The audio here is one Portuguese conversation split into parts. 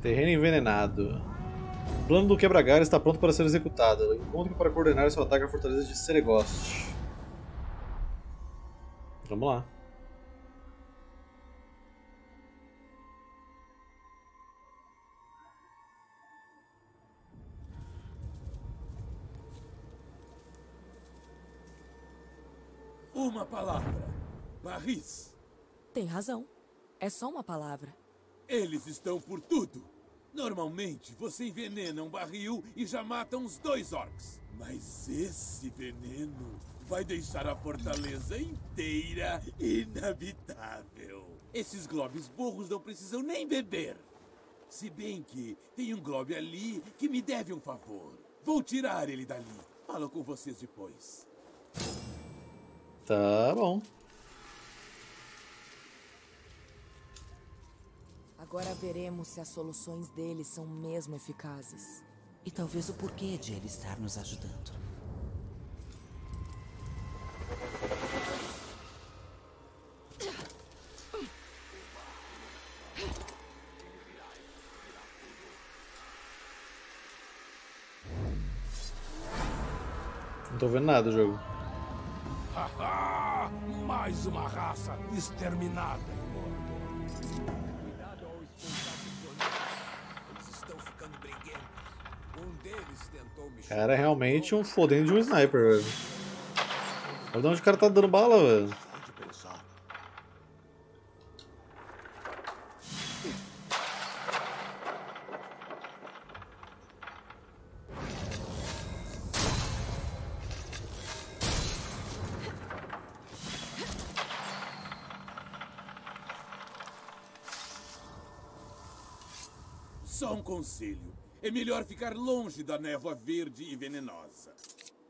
Terreno envenenado. O plano do quebra-galho está pronto para ser executado. Encontre para coordenar seu ataque à fortaleza de Seregost. Vamos lá. Uma palavra. Barris. Tem razão. É só uma palavra. Eles estão por tudo. Normalmente, você envenena um barril e já mata uns dois orcs. Mas esse veneno vai deixar a fortaleza inteira inabitável. Esses globes burros não precisam nem beber. Se bem que tem um globe ali que me deve um favor. Vou tirar ele dali. Falo com vocês depois. Tá bom. Agora veremos se as soluções deles são mesmo eficazes. E talvez o porquê de ele estar nos ajudando. Não tô vendo nada do jogo. Haha! Mais uma raça exterminada em Mordor. Cuidado ao expulsar prisioneiros. Eles estão ficando briguentos. Um deles tentou me Cara, é realmente um fodendo de um sniper, velho. Olha de onde o cara tá dando bala, velho. Só um conselho. É melhor ficar longe da névoa verde e venenosa.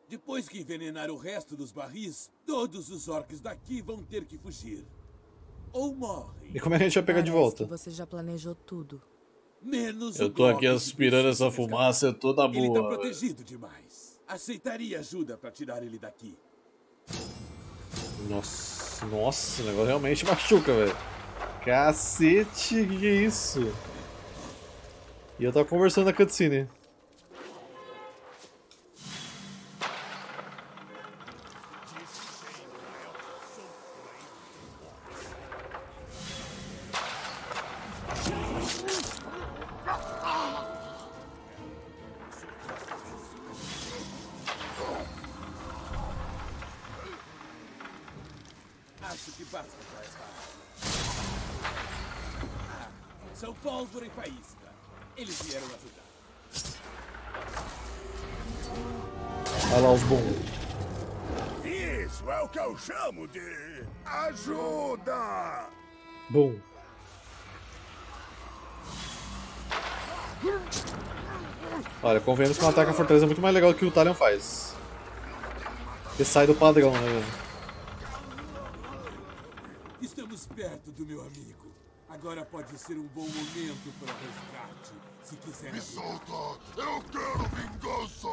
Depois que envenenar o resto dos barris, todos os orcs daqui vão ter que fugir. Ou morrem. E como é que a gente vai pegar de Parece volta? que você já planejou tudo. Menos Eu tô aqui aspirando essa fumaça, na escapar. Ele tá boa. protegido demais. Aceitaria ajuda pra tirar ele daqui. Nossa, nossa, o negócio realmente machuca, velho. Cacete, que que é isso? E eu tava conversando na cutscene. É o que eu chamo de ajuda! Bom. Olha, convenhamos que um ataque à fortaleza é muito mais legal que o Talion faz. Porque sai do padrão, né? Estamos perto do meu amigo. Agora pode ser um bom momento para o resgate, se quiser. Me solta! Eu quero vingança!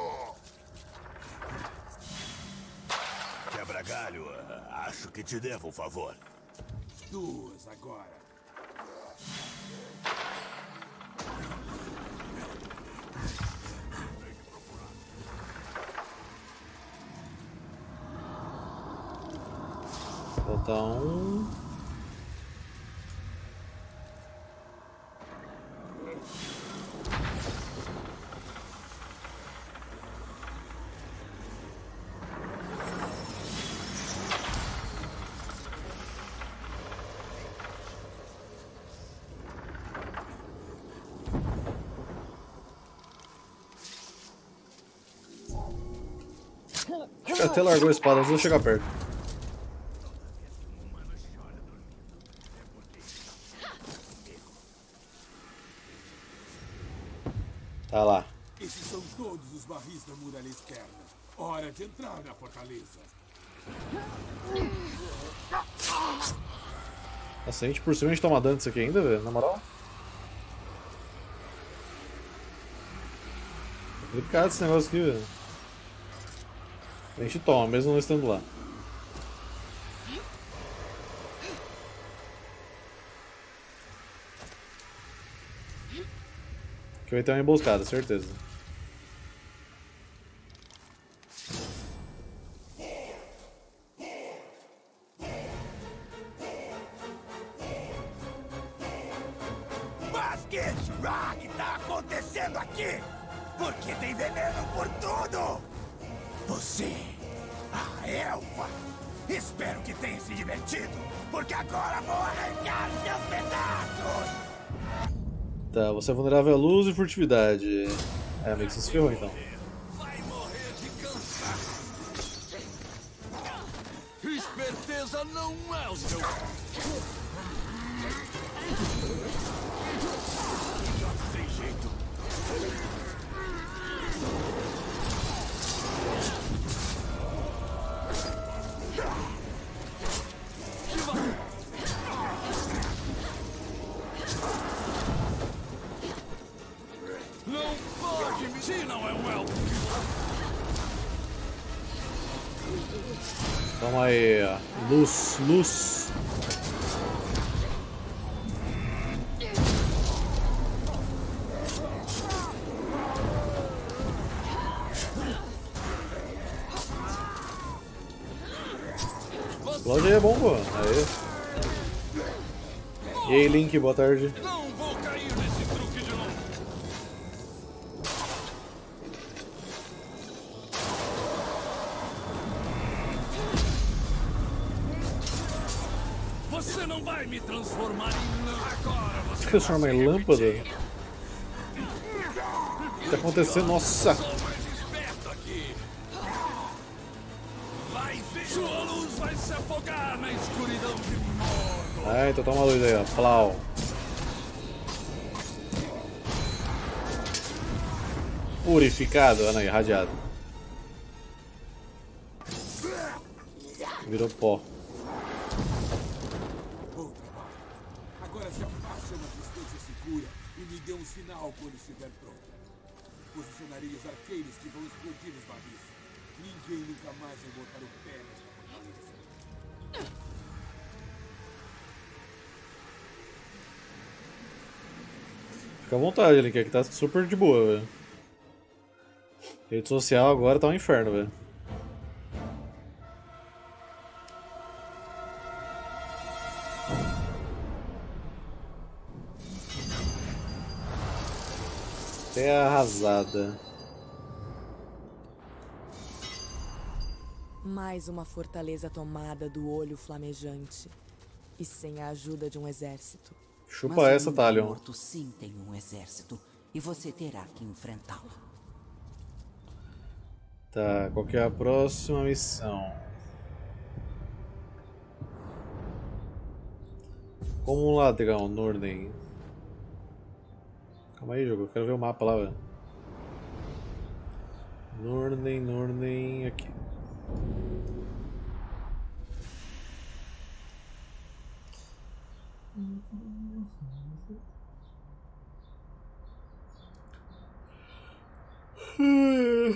Quebra-galho, acho que te devo um favor. Duas agora. Falta um. Até largou a espada, mas vou chegar perto. Tá lá. Esses são todos os barris da muralha externa. Hora de entrar na fortaleza. Nossa, a gente por cima a gente toma dano disso aqui ainda, velho, na moral. Complicado esse negócio aqui, velho. A gente toma, mesmo não estando lá. Que vai ter uma emboscada, certeza. Você é vulnerável à luz e furtividade. É, amigo, você se ferrou então. Luz. Explode aí é bom, pô. Aí. E aí, Link, boa tarde. Agora você Se transforma em lâmpada? O que tá acontecendo? Nossa! Ah, então toma a luz aí, ó. Plau. Purificado, ah não, irradiado. Virou pó. Fica à vontade, Link, aqui tá super de boa, velho. Rede social agora tá um inferno, velho. Terra arrasada. Mais uma fortaleza tomada do olho flamejante. E sem a ajuda de um exército. Chupa Mas essa, Talion. morto sim tem um exército. E você terá que enfrentá-lo. Tá, qual que é a próxima missão? Como um ladrão, Norden. Calma aí, jogo, eu quero ver o mapa lá, velho. Norden, Norden, aqui. hmm.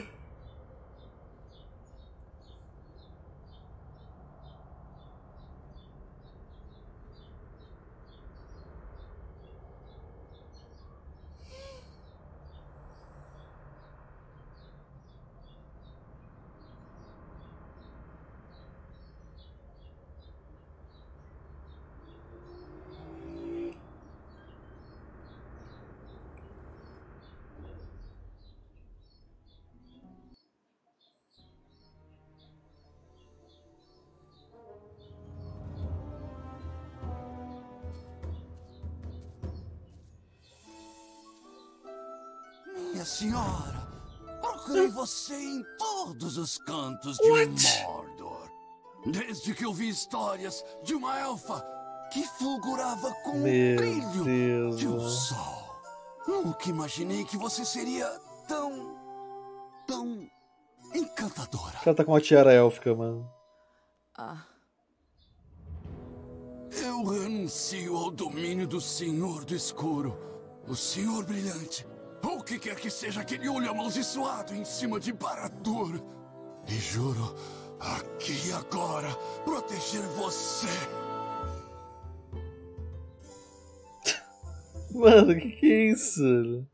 Senhora, procurei você em todos os cantos de Mordor. Desde que eu vi histórias de uma elfa que fulgurava com o Meu brilho Deus, de um sol. Nunca imaginei que você seria tão. tão. encantadora. O cara tá com uma tiara élfica, mano. Ah, Eu renuncio ao domínio do Senhor do Escuro, o Senhor Brilhante, ou o que quer que seja aquele olho amaldiçoado em cima de Baradur. E juro, aqui e agora, proteger você. Mano, que que é isso?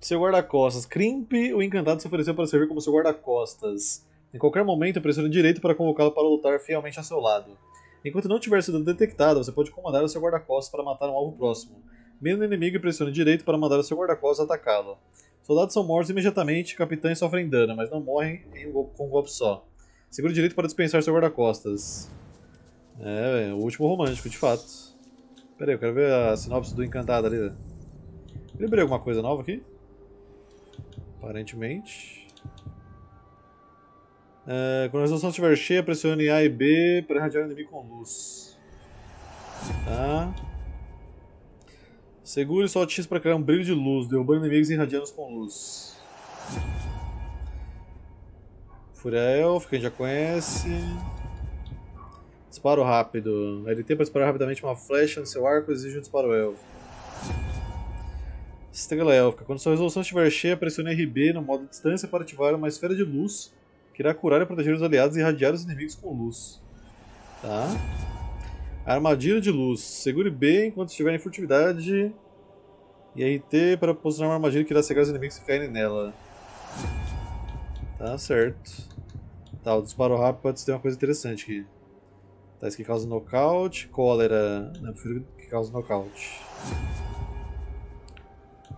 Seu guarda-costas. Crimp, o encantado se ofereceu para servir como seu guarda-costas. Em qualquer momento, pressione direito para convocá-lo para lutar fielmente a seu lado. Enquanto não tiver sido detectado, você pode comandar o seu guarda-costas para matar um alvo próximo. Mira no inimigo e pressione direito para mandar o seu guarda-costas atacá-lo. Soldados são mortos imediatamente, capitães sofrem dano, mas não morrem com um golpe só. Segure direito para dispensar seu guarda-costas. É, véio, o último romântico, de fato. Pera aí, eu quero ver a sinopse do encantado ali. Lembrei alguma coisa nova aqui? Aparentemente. É, quando a resolução estiver cheia, pressione A e B para irradiar o inimigo com luz. Tá. Segure só X para criar um brilho de luz, derrubando inimigos e irradiando-os com luz. Fúria Elf, que a gente já conhece. Disparo rápido. LT para disparar rapidamente uma flecha no seu arco exige um disparo elfo. Estrela Élfica. Quando sua resolução estiver cheia, pressione RB no modo distância para ativar uma esfera de luz que irá curar e proteger os aliados e irradiar os inimigos com luz. Tá? Armadilha de luz. Segure B enquanto estiver em furtividade. E RT para posicionar uma armadilha que irá cegar os inimigos que caírem nela. Tá certo. Tá, o disparo rápido pode ter uma coisa interessante aqui. Tá, isso que causa nocaute. Cólera. Não, prefiro que causa nocaute.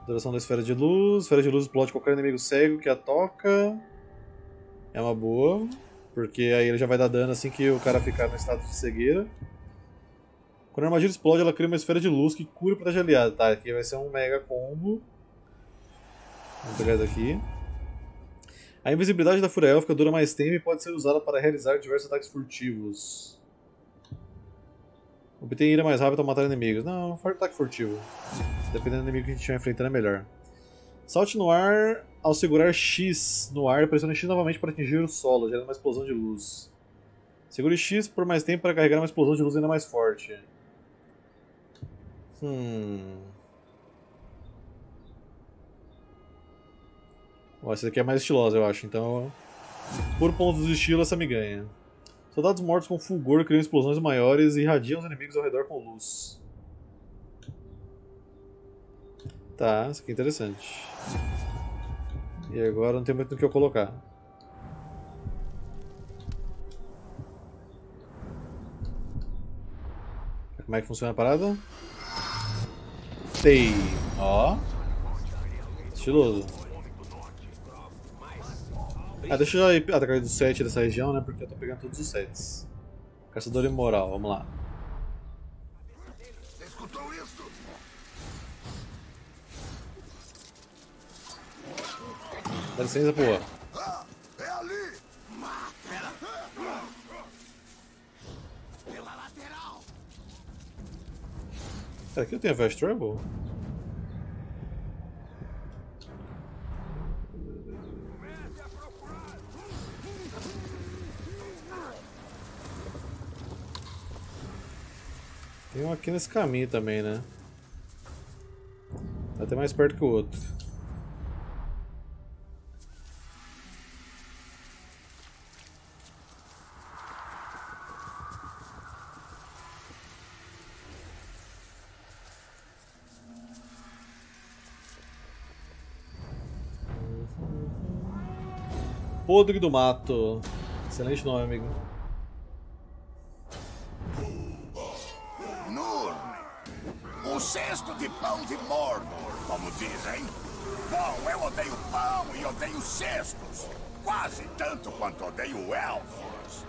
Duração da esfera de luz. Esfera de luz explode qualquer inimigo cego que a toca. É uma boa. Porque aí ele já vai dar dano assim que o cara ficar no estado de cegueira. Quando a armadilha explode, ela cria uma esfera de luz que cura e protege aliado. Tá, aqui vai ser um mega combo. Vamos pegar daqui. A invisibilidade da Fúria Élfica dura mais tempo e pode ser usada para realizar diversos ataques furtivos. Obtém ira mais rápido ao matar inimigos. Não, forte ataque furtivo. Dependendo do inimigo que a gente estiver enfrentando é melhor. Salte no ar ao segurar X no ar, pressione X novamente para atingir o solo, gerando uma explosão de luz. Segure X por mais tempo para carregar uma explosão de luz ainda mais forte. Hum. Ó, essa daqui é mais estilosa, eu acho. Então, por pontos de estilo, essa me ganha. Soldados mortos com fulgor criam explosões maiores e irradiam os inimigos ao redor com luz. Tá, isso aqui é interessante. E agora não tem muito no que eu colocar. Como é que funciona a parada? Tem. Ó. Estiloso. Ah, deixa eu ir atrás do set dessa região, né? Porque eu tô pegando todos os sets. Caçador imoral, vamos lá. Dá licença, pô. Aqui eu tenho a Fast Travel? Tem um aqui nesse caminho também, né? Tá até mais perto que o outro. Podre do Mato. Excelente nome, amigo. Nurne! Um cesto de pão de Mordor, como dizem. Bom, eu odeio pão e odeio cestos. Quase tanto quanto odeio elfos.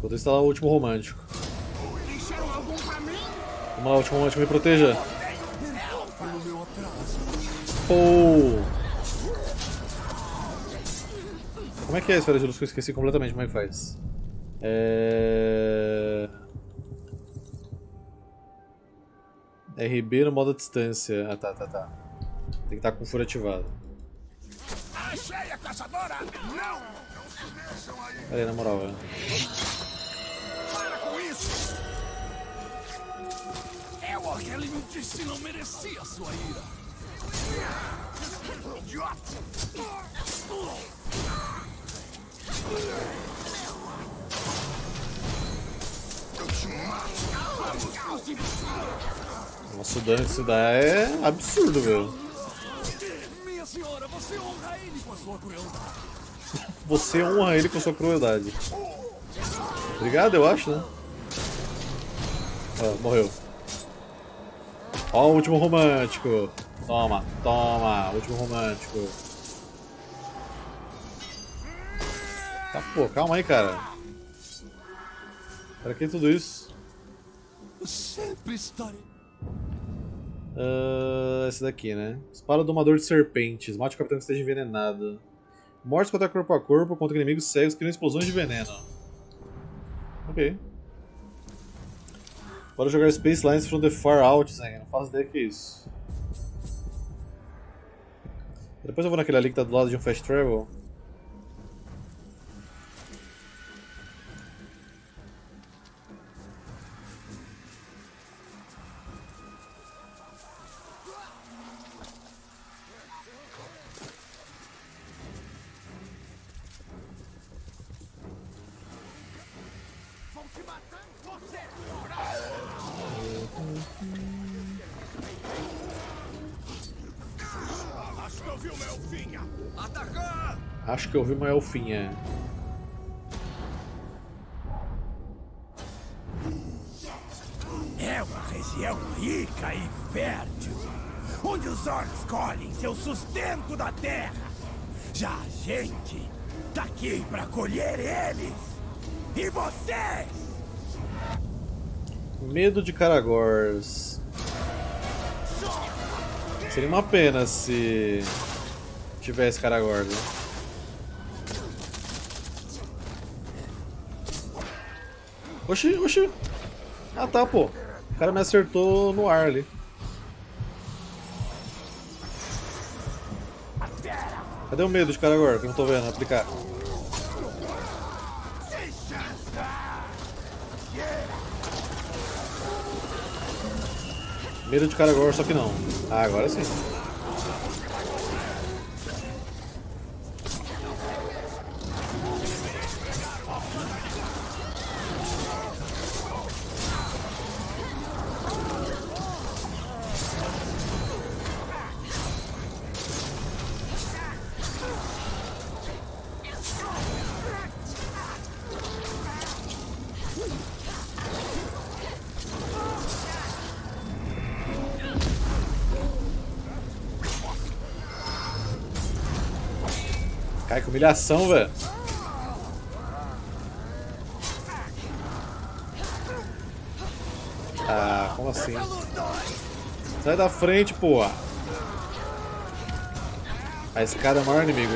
Vou instalar o último romântico. Deixaram algum pra mim? Lá, último romântico, me proteja. Odeio Como é que é a esfera de luz que eu esqueci completamente como é que faz? É... RB no modo distância. Ah, tá, tá, tá. Tem que estar com fúria ativado. Achei a caçadora! Não! Não se mexam aí! Pera aí, na moral, velho. Para com isso! É o Ele me disse que não merecia sua ira. idiota! Nossa, o dano que isso dá é absurdo, velho. Minhas Você honra ele com a sua crueldade. Você honra ele com sua crueldade. Obrigado, eu acho, né? Ó, morreu. Ó, o último romântico. Toma, toma, último romântico. Tá, pô, calma aí, cara. Pra que tudo isso? Sempre estarei. Uh, esse daqui, né? Espada domador de serpentes. Mate o capitão que esteja envenenado. Mortes contra corpo a corpo contra inimigos cegos criando explosões de veneno. Ok. Bora jogar Space Lines from the Far Out, Zen. Não faço ideia que é isso. Depois eu vou naquele ali que tá do lado de um Fast Travel. Que eu vi uma elfinha. É uma região rica e fértil, onde os orcs colhem seu sustento da terra. Já a gente tá aqui pra colher eles. E vocês? Medo de Caragors. Seria uma pena se tivesse Caragors. Né? Oxi, oxi. Ah tá, pô. O cara me acertou no ar ali. Cadê o medo de Caragor que eu não tô vendo aplicar? Medo de Caragor, só que não. Ah, agora sim. Humilhação, velho. Ah, como assim? Sai da frente, pô. Ah, esse cara é o maior inimigo.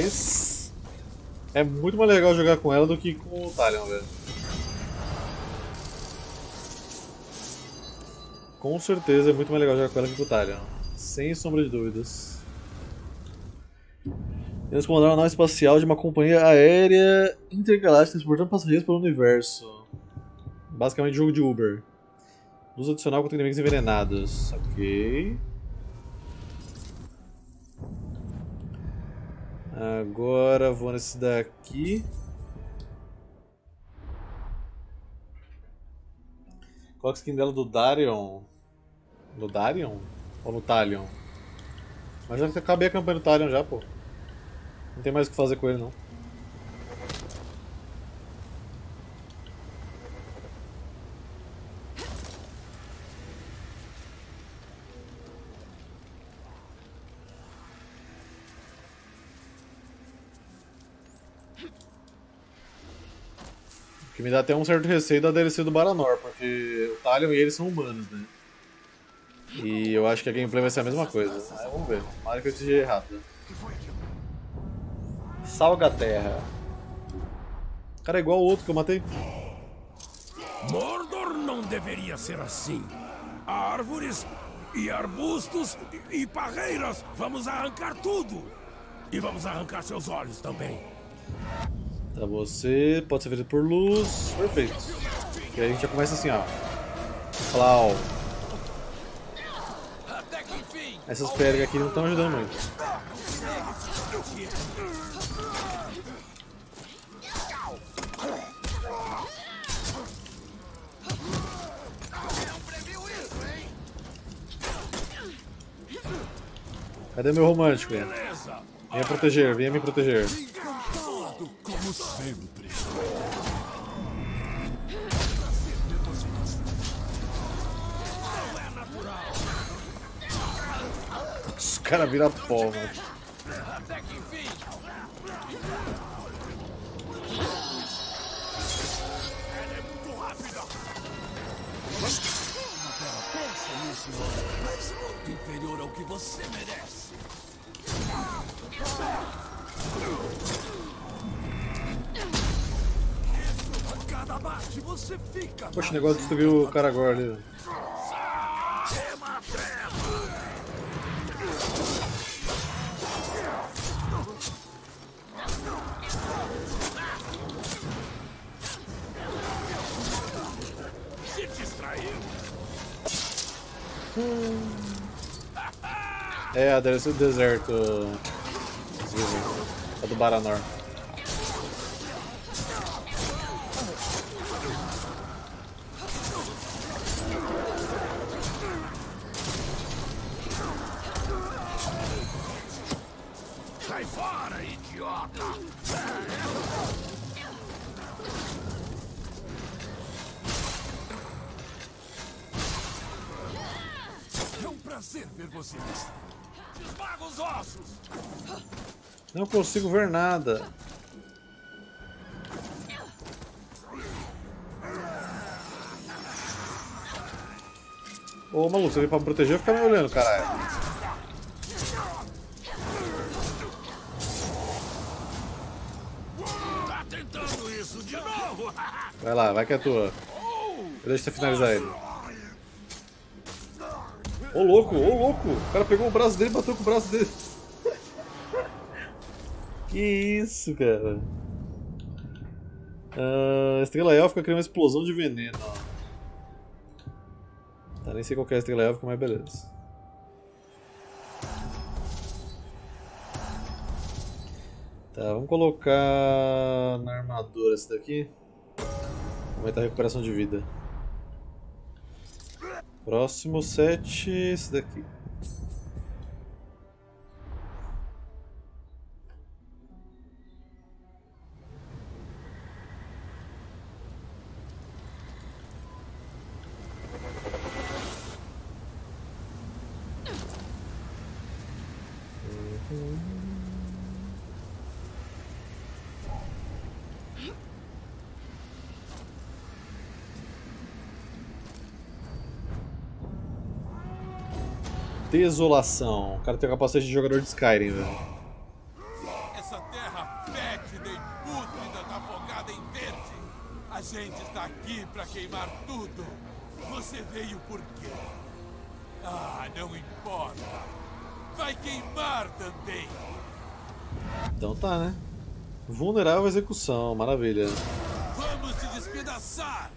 Rapaz, é muito mais legal jogar com ela do que com o Talion, velho. Com certeza é muito mais legal jogar com ela que com o Talion. Sem sombra de dúvidas. Que mandar uma nave espacial de uma companhia aérea intergaláctica transportando passageiros pelo universo. Basicamente jogo de Uber. Luz adicional contra inimigos envenenados. Ok. Agora vou nesse daqui. Qual é a skin dela do Darion? Do Darion? Ou no Talion? Mas já acabei a campanha do Talion já, pô. Não tem mais o que fazer com ele não. Que me dá até um certo receio da DLC do Baranor, porque o Talion e ele são humanos, né? E eu acho que a gameplay vai ser a mesma coisa. Vamos ver. Tomara que eu esteja errado. né? Salga Terra. Cara, é igual o outro que eu matei. Mordor não deveria ser assim. Árvores e arbustos e, e parreiras. Vamos arrancar tudo. E vamos arrancar seus olhos também. Tá, você pode ser feito por luz. Perfeito. E aí a gente já começa assim, ó. Flau. Essas PLG aqui não estão ajudando muito. Cadê meu romântico? Venha proteger, venha me proteger. Os caras viram pó, mano. Mas muito inferior ao que você merece. Cada bate você fica. Poxa, o negócio destruiu o cara agora ali. É, a DLC do deserto. A do Baranor. Prazer ver você. Esmaga os ossos! Não consigo ver nada. Ô maluco, você veio pra me proteger ou ficar me olhando, caralho? Tá tentando isso de novo! Vai lá, vai que é tua. Deixa você finalizar ele. Ô louco, ô louco! O cara pegou o braço dele e bateu com o braço dele. que isso, cara? Ah, estrela élfica cria uma explosão de veneno. Tá, nem sei qual é a estrela élfica, mas beleza. Tá, vamos colocar na armadura esse daqui. Aumentar a recuperação de vida. Próximo set, esse daqui. Desolação. O cara tem a capacidade de jogador de Skyrim, velho. Essa terra fétida e pútrida tá em verde. A gente está aqui para queimar tudo. Você veio por quê? Ah, não importa. Vai queimar também. Então tá, né? Vulnerável à execução, maravilha. Vamos te despedaçar.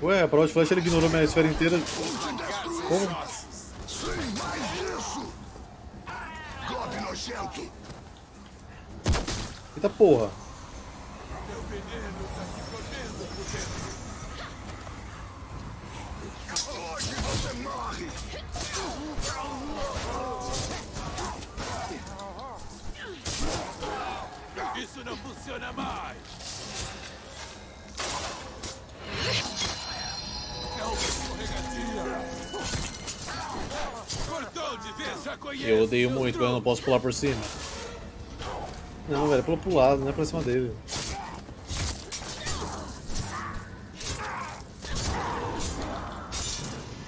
Ué, a prova de flash ele ignorou minha esfera inteira. Como? Sem mais isso. Gob nojento. Eita porra. Já conheço. Eu odeio muito quando eu não posso pular por cima. Não, velho, pula pro lado, não é pra cima dele.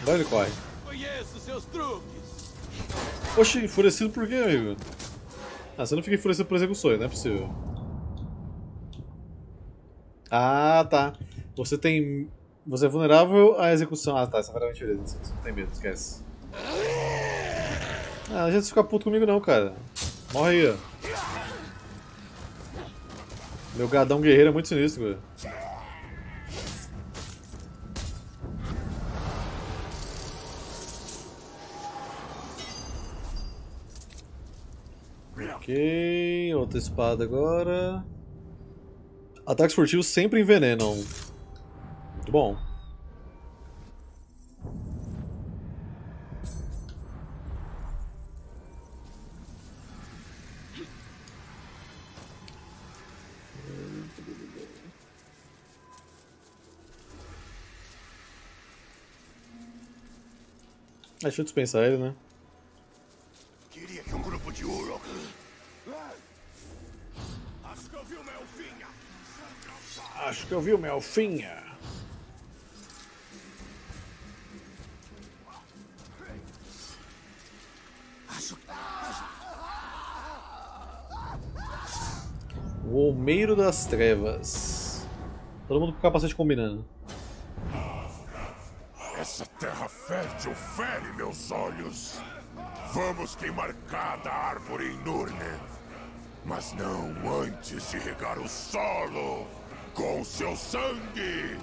Agora ele corre. Conheço seus truques. Oxi, enfurecido por quê, amigo? Ah, você não fica enfurecido por execuções, não é possível. Ah, tá. Você tem. Você é vulnerável à execução. Ah tá, essa dar beleza. Você não tem medo, esquece. Ah, não adianta ficar puto comigo não, cara. Morre aí, ó. Meu gadão guerreiro é muito sinistro. Ok, outra espada agora. Ataques furtivos sempre envenenam. Muito bom. Deixa eu dispensar ele, né? Acho que eu vi uma elfinha. O Olmeiro das Trevas. Todo mundo com capacete combinando. Essa terra fértil fere meus olhos. Vamos queimar cada árvore em Nurne. Mas não antes de regar o solo com seu sangue.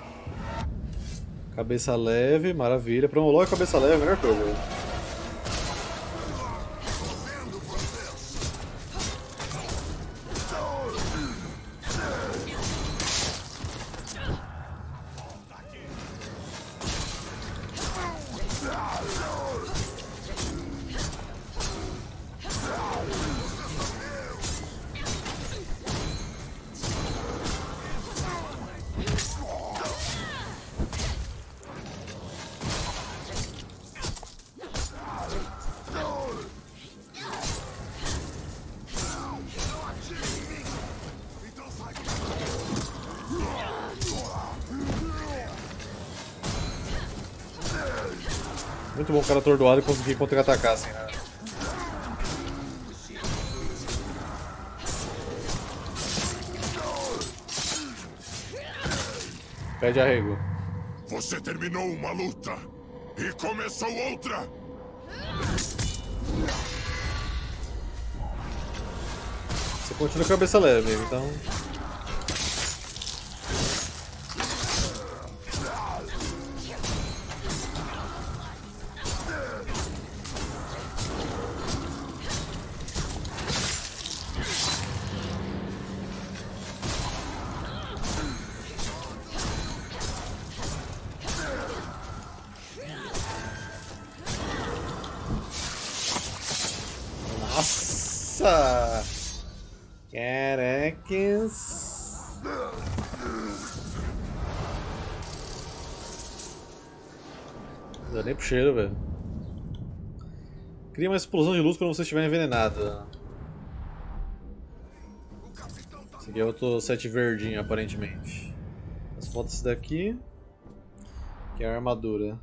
Cabeça leve, maravilha. Pra logo cabeça leve é a melhor coisa. Atordoado e conseguir contra-atacar assim, né? Pede arrego. Você terminou uma luta e começou outra. Você continua com a cabeça leve, então. Não deu nem pro cheiro, velho. Cria uma explosão de luz quando você estiver envenenado. Esse aqui é outro set verdinho, aparentemente. As fotos daqui. Que é a armadura.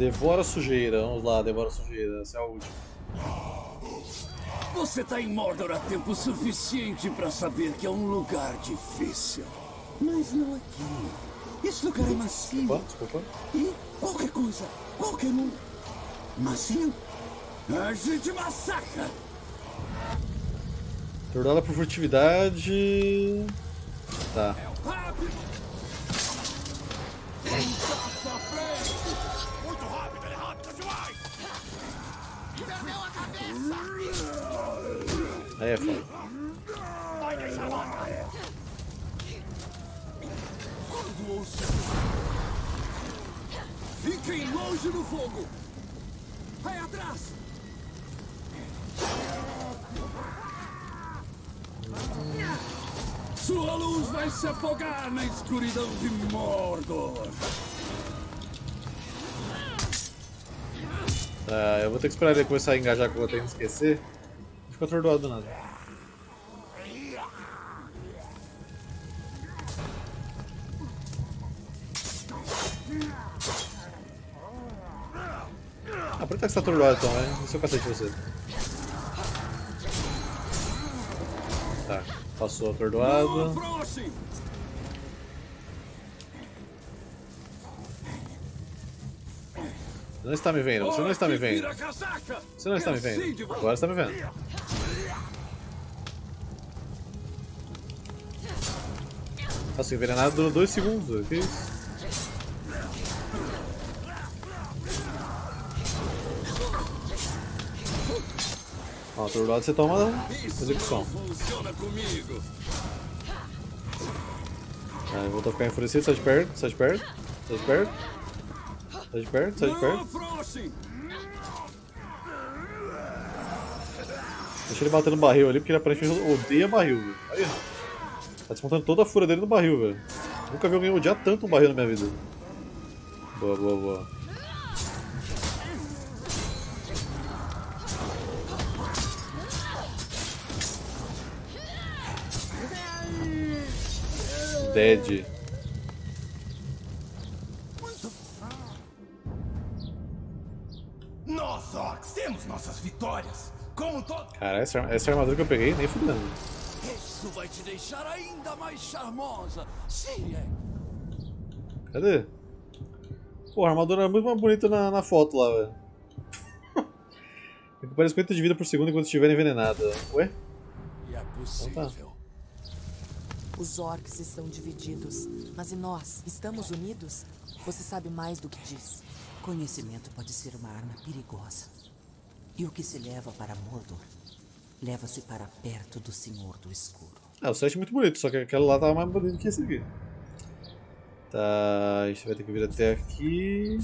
Devora sujeira. Vamos lá, devora sujeira. Essa é a última. Você tá em Mordor há tempo suficiente pra saber que é um lugar difícil. Mas não aqui. Esse lugar é macio. Desculpa, desculpa. E qualquer coisa, qualquer um. Macio? A gente massacra! Tornada por furtividade. Tá. Rápido! Aí é foda. Fiquem longe do fogo! Vai atrás! Sua luz vai se afogar na escuridão de Mordor! Tá, eu vou ter que esperar ele começar a engajar com o outro e esquecer. Não fica atordoado do nada. Ah, por que você tá atordoado então, né? Não sei é o cacete de você. Tá, passou atordoado. Não está me vendo, você não está me vendo. Vira casaca! Você não está me É vendo. Agora você está me vendo. Nossa, envenenado durou 2 segundos. Que isso? Ó, atordoado você toma execução. Aí voltou a ficar enfurecido, sai de perto, sai de perto, sai de perto. Sai de perto, sai de perto. Deixa ele bater no barril ali, porque ele aparentemente odeia barril, velho. Aí, tá descontando toda a fúria dele no barril, velho. Nunca vi alguém odiar tanto um barril na minha vida. Boa, boa, boa. Dead. Nós, orcs, temos nossas vitórias. Como todo. Cara, essa, essa armadura que eu peguei, nem fudendo. Isso vai te deixar ainda mais charmosa. Sim, é. Cadê? Pô, a armadura é muito mais bonita na, na foto lá, velho. Recupera 50 de vida por segundo enquanto estiver envenenada. Ué? E é possível. Os orcs estão divididos, mas e nós? Estamos unidos? Você sabe mais do que diz. Conhecimento pode ser uma arma perigosa. E o que se leva para Mordor, leva-se para perto do Senhor do Escuro. Ah, o set é muito bonito, só que aquela lá tava mais bonito que esse aqui. Tá, a gente vai ter que vir até aqui.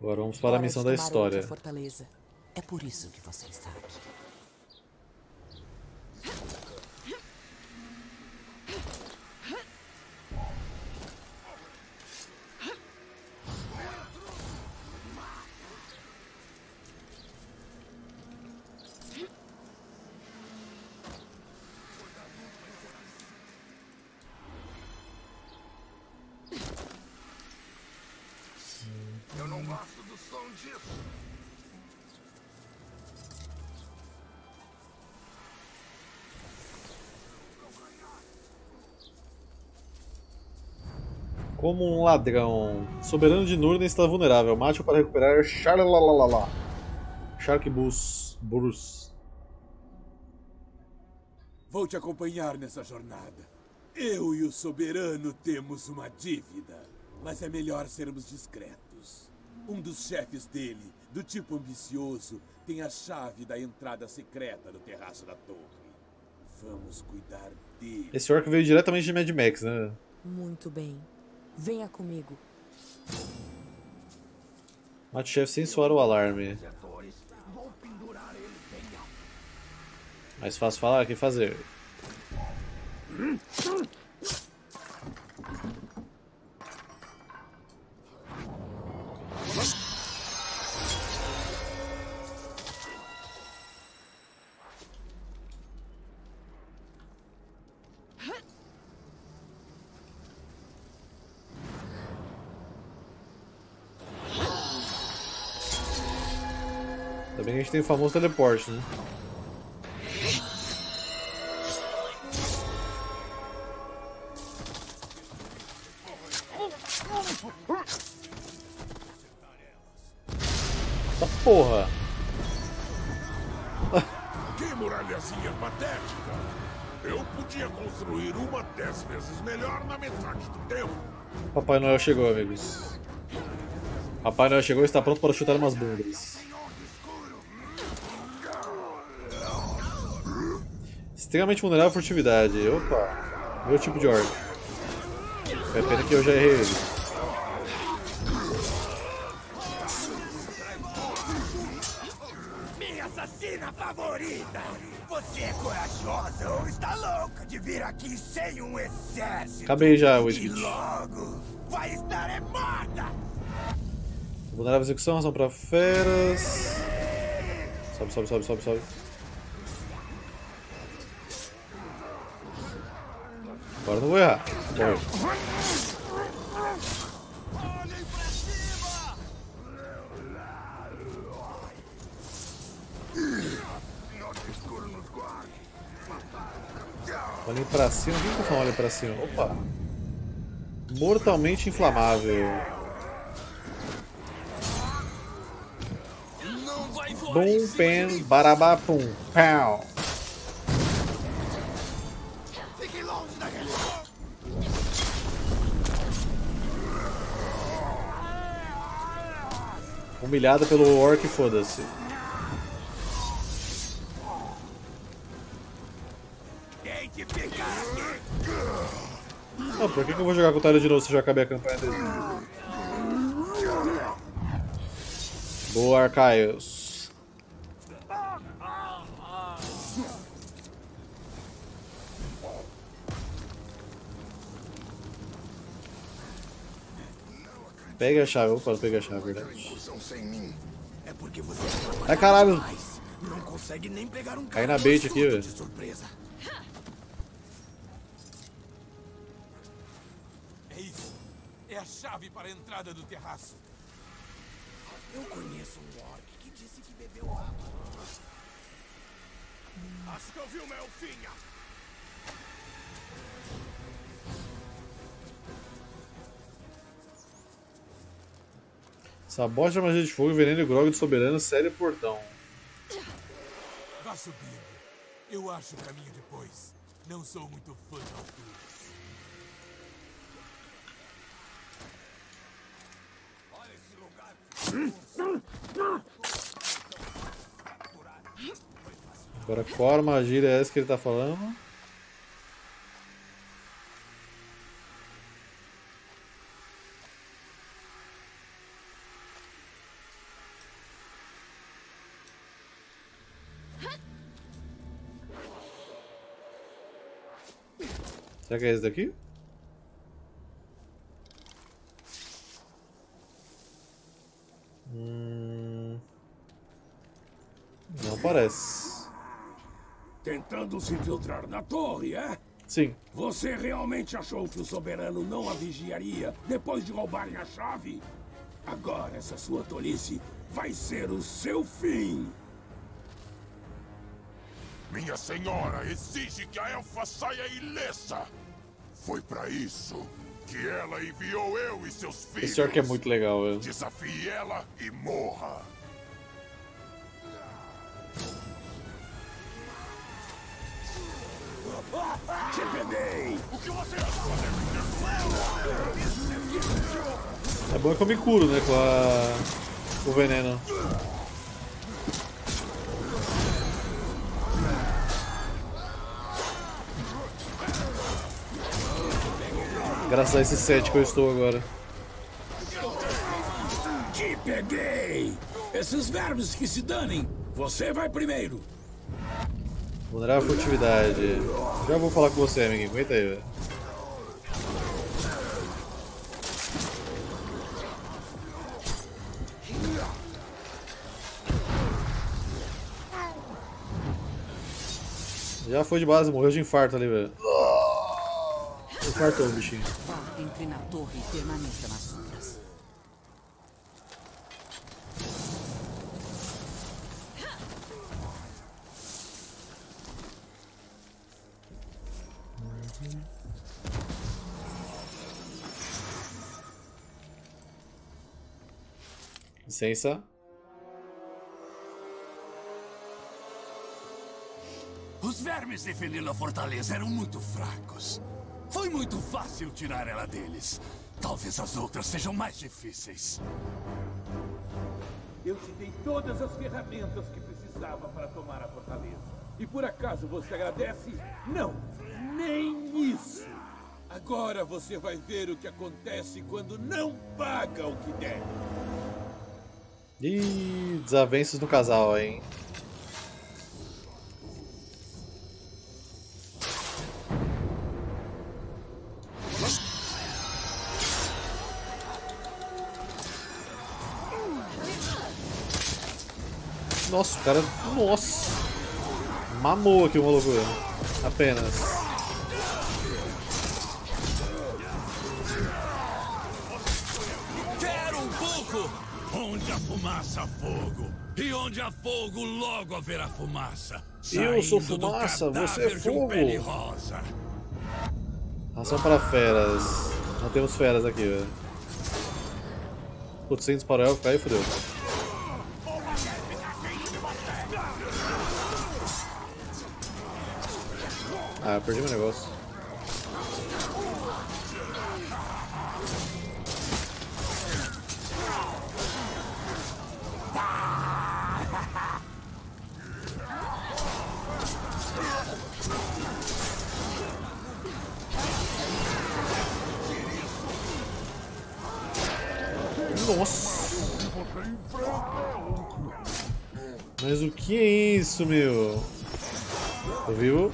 Agora vamos para a missão da história. fortaleza. É por isso que você está aqui. Como um ladrão. Soberano de Nurden está vulnerável. Mate-o para recuperar Charlalalala. Sharkbus. Bruce. Vou te acompanhar nessa jornada. Eu e o soberano temos uma dívida, mas é melhor sermos discretos. Um dos chefes dele, do tipo ambicioso, tem a chave da entrada secreta do terraço da torre. Vamos cuidar dele. Esse orc veio diretamente de Mad Max, né? Muito bem. Venha comigo. Mate o chefe sem soar o alarme. Mais fácil falar que fazer. Gente tem o famoso teleporte, né? Tá porra! Que muralhazinha patética! Eu podia construir uma dez vezes melhor na metade do tempo. Papai Noel chegou, amigos. Papai Noel chegou e está pronto para chutar umas bundas. Extremamente vulnerável à furtividade. Opa! Meu tipo de orc. É pena que eu já errei ele. Minha assassina favorita! Você é corajosa ou está louca de vir aqui sem um exército? Acabei já, Whisky. logo vai estar é morta! Vulnerável execução, razão para feras. Sobe, sobe, sobe, sobe, sobe. Agora não vou errar. Olhem pra cima, quem com eu olhem pra cima? Opa! Mortalmente inflamável. Bum, pen, barabá, pum, pau. Humilhada pelo orc, foda-se. Ah, por que, que eu vou jogar com o Tyler de novo se eu já acabei a campanha dele? Boa, Arcaios. Pega a chave. Opa, pega a chave, verdade. Sem mim. É porque você Ai, caralho. Mas não consegue nem pegar um Cai cara na bait aqui, velho. É isso. É a chave para a entrada do terraço. Eu conheço um orc que disse que bebeu água. Acho que eu vi uma elfinha. Sabote a magia de fogo, veneno e grog do soberano, sério portão. Vá subindo. Eu acho o caminho depois. Não sou muito fã de alturas. Agora qual armadilha é essa que ele tá falando? Será que é esse daqui? Hum... Não parece. Tentando se infiltrar na torre, é? Sim. Você realmente achou que o soberano não a vigiaria depois de roubarem a chave? Agora essa sua tolice vai ser o seu fim. Minha senhora exige que a elfa saia ilesa. Foi pra isso que ela enviou eu e seus filhos. Esse orc é muito legal, velho. Desafie ela e morra. Te peguei! O que você? É bom que eu me curo, né, com a... com o veneno. Graças a esse set que eu estou agora. Te peguei! Esses vermes que se danem! Você vai primeiro! Vulnerável furtividade. Já vou falar com você, amiguinho. Aguenta aí, velho. Já foi de base, morreu de infarto ali, velho. O bichinho. Vá, entre na torre e permaneça nas sombras. Licença. Os vermes defendendo a fortaleza eram muito fracos. Foi muito fácil tirar ela deles. Talvez as outras sejam mais difíceis. Eu te dei todas as ferramentas que precisava para tomar a fortaleza. E por acaso você agradece? Não, nem isso. Agora você vai ver o que acontece quando não paga o que deve. Ih, desavenças do casal, hein? Nossa, o cara. Nossa! Mamou aqui uma loucura. Apenas. Quero um pouco! Onde a fumaça, fogo. E onde há fogo, logo haverá fumaça. Eu sou Saindo fumaça, você é fogo. Ração para feras. Não temos feras aqui, velho. Putz, sem disparar elfo, aí fodeu. Ah, perdi meu negócio. Nossa! Mas o que é isso, meu? Tô vivo?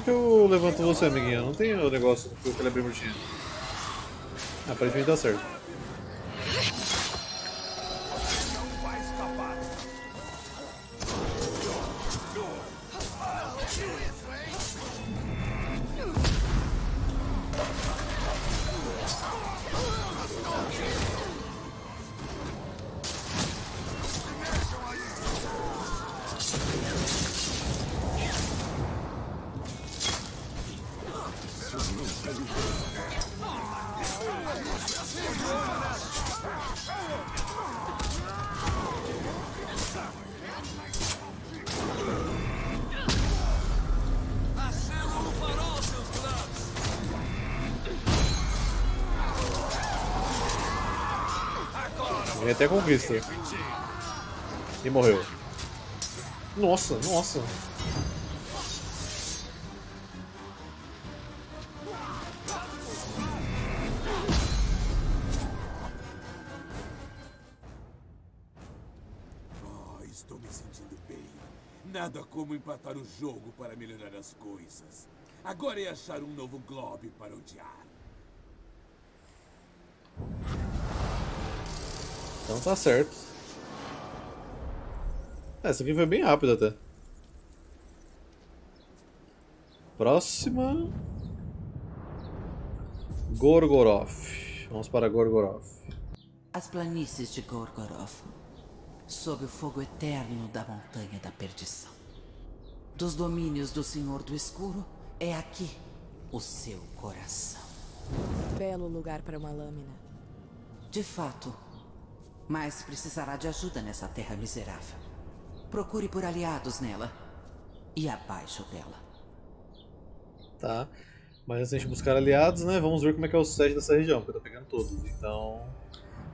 É que eu levanto você, amiguinho? Não tem o negócio do calibre mortinho. Aparentemente dá certo. Até conquista. E morreu. Nossa, nossa. Oh, estou me sentindo bem. Nada como empatar o jogo para melhorar as coisas. Agora é achar um novo Globe para odiar. Então tá certo. É, essa aqui foi bem rápida até. Próxima. Gorgorov. Vamos para Gorgorov. As planícies de Gorgorov, sob o fogo eterno da Montanha da Perdição. Dos domínios do Senhor do Escuro, é aqui o seu coração. Belo lugar para uma lâmina. De fato, mas precisará de ajuda nessa terra miserável. Procure por aliados nela e abaixo dela. Tá. Mas antes de buscar aliados, né? Vamos ver como é que é o set dessa região, porque eu tô pegando todos. Então.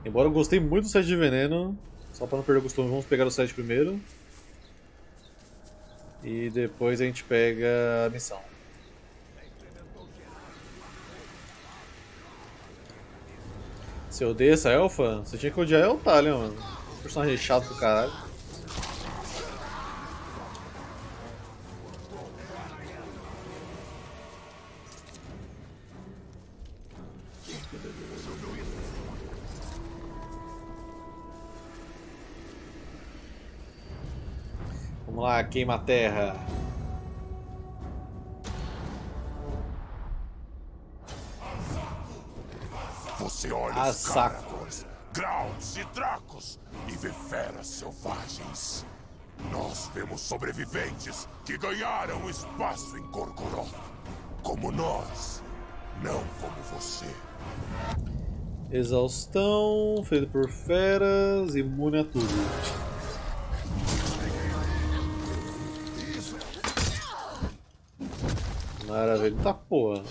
Embora eu gostei muito do set de veneno, só pra não perder o costume, vamos pegar o set primeiro. E depois a gente pega a missão. Você odeia essa elfa? Você tinha que odiar a Eltalia, mano. Personagem chato do caralho. Vamos lá, queima a terra. Você olha Ah, os caracos, graus e dracos e vê feras selvagens. Nós vemos sobreviventes que ganharam espaço em Gorgoroth. Como nós, não como você. Exaustão, feito por feras, imune a tudo. Maravilha, tá porra.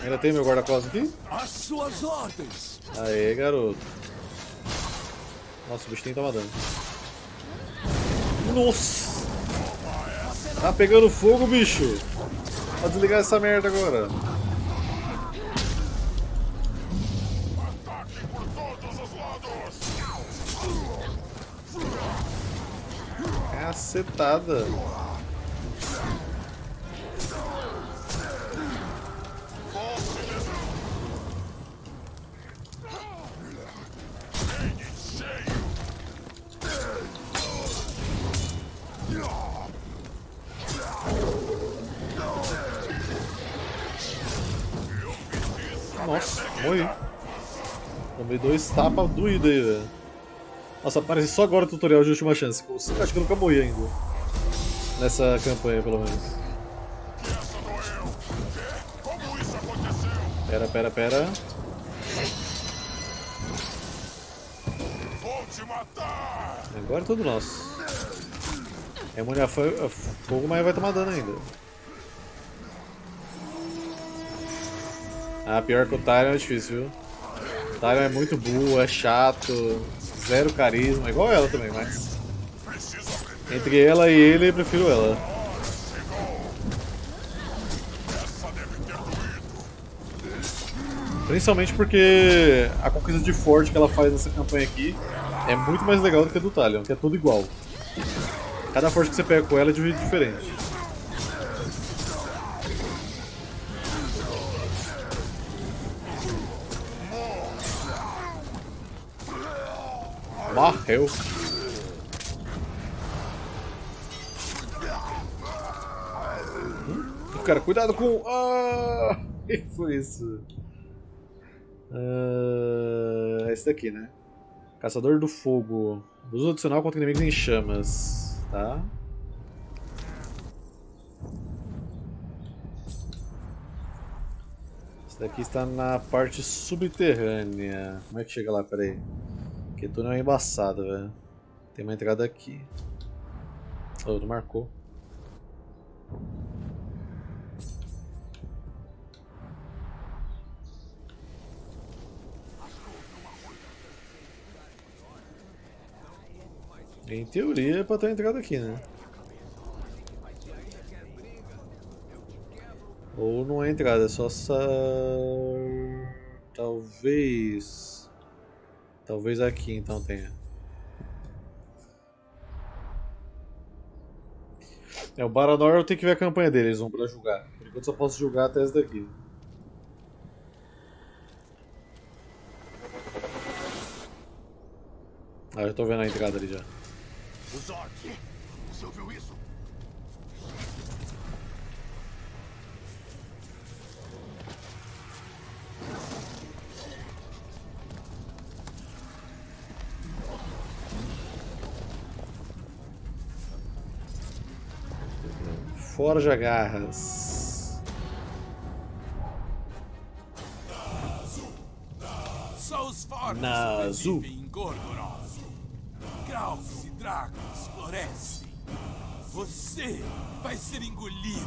Ainda tem meu guarda-costas aqui? Às suas ordens! Aê, garoto. Nossa, o bicho tem que tomar dano. Nossa! Tá pegando fogo, bicho! Pode desligar essa merda agora. Cacetada. Tomei dois tapas doídos aí, velho. Nossa, aparece só agora o tutorial de última chance. Acho que eu nunca morri ainda. Nessa campanha, pelo menos. Pera, pera, pera. Agora é tudo nosso. É mulher fogo, mas vai tomar dano ainda. Ah, pior que o Tyrion é difícil, viu? O Tyrion é muito burro, é chato, zero carisma, igual ela também, mas... Entre ela e ele, eu prefiro ela. Principalmente porque a conquista de forte que ela faz nessa campanha aqui é muito mais legal do que a do Talion, que é tudo igual. Cada forte que você pega com ela é diferente. Morreu. Hum? Cara, cuidado com... Ah! Que foi isso? Uh, esse daqui, né? Caçador do Fogo. Uso adicional contra inimigos em chamas. Tá? Esse daqui está na parte subterrânea. Como é que chega lá? Pera aí. Que túnel é embaçado, velho. Tem uma entrada aqui. Oh, não marcou. Em teoria é pra ter entrado aqui, né? Ou não é entrada, é só essa... Talvez... Talvez aqui então tenha. É, o Baranor eu tenho que ver a campanha deles, vão pra julgar. Por enquanto só posso julgar até essa daqui. Ah, eu tô vendo a entrada ali já. Os orcs! Você ouviu isso? Forja garras. Só os fortes Nazu. em Gorgoroth. Graus e dragões florescem. Você vai ser engolida.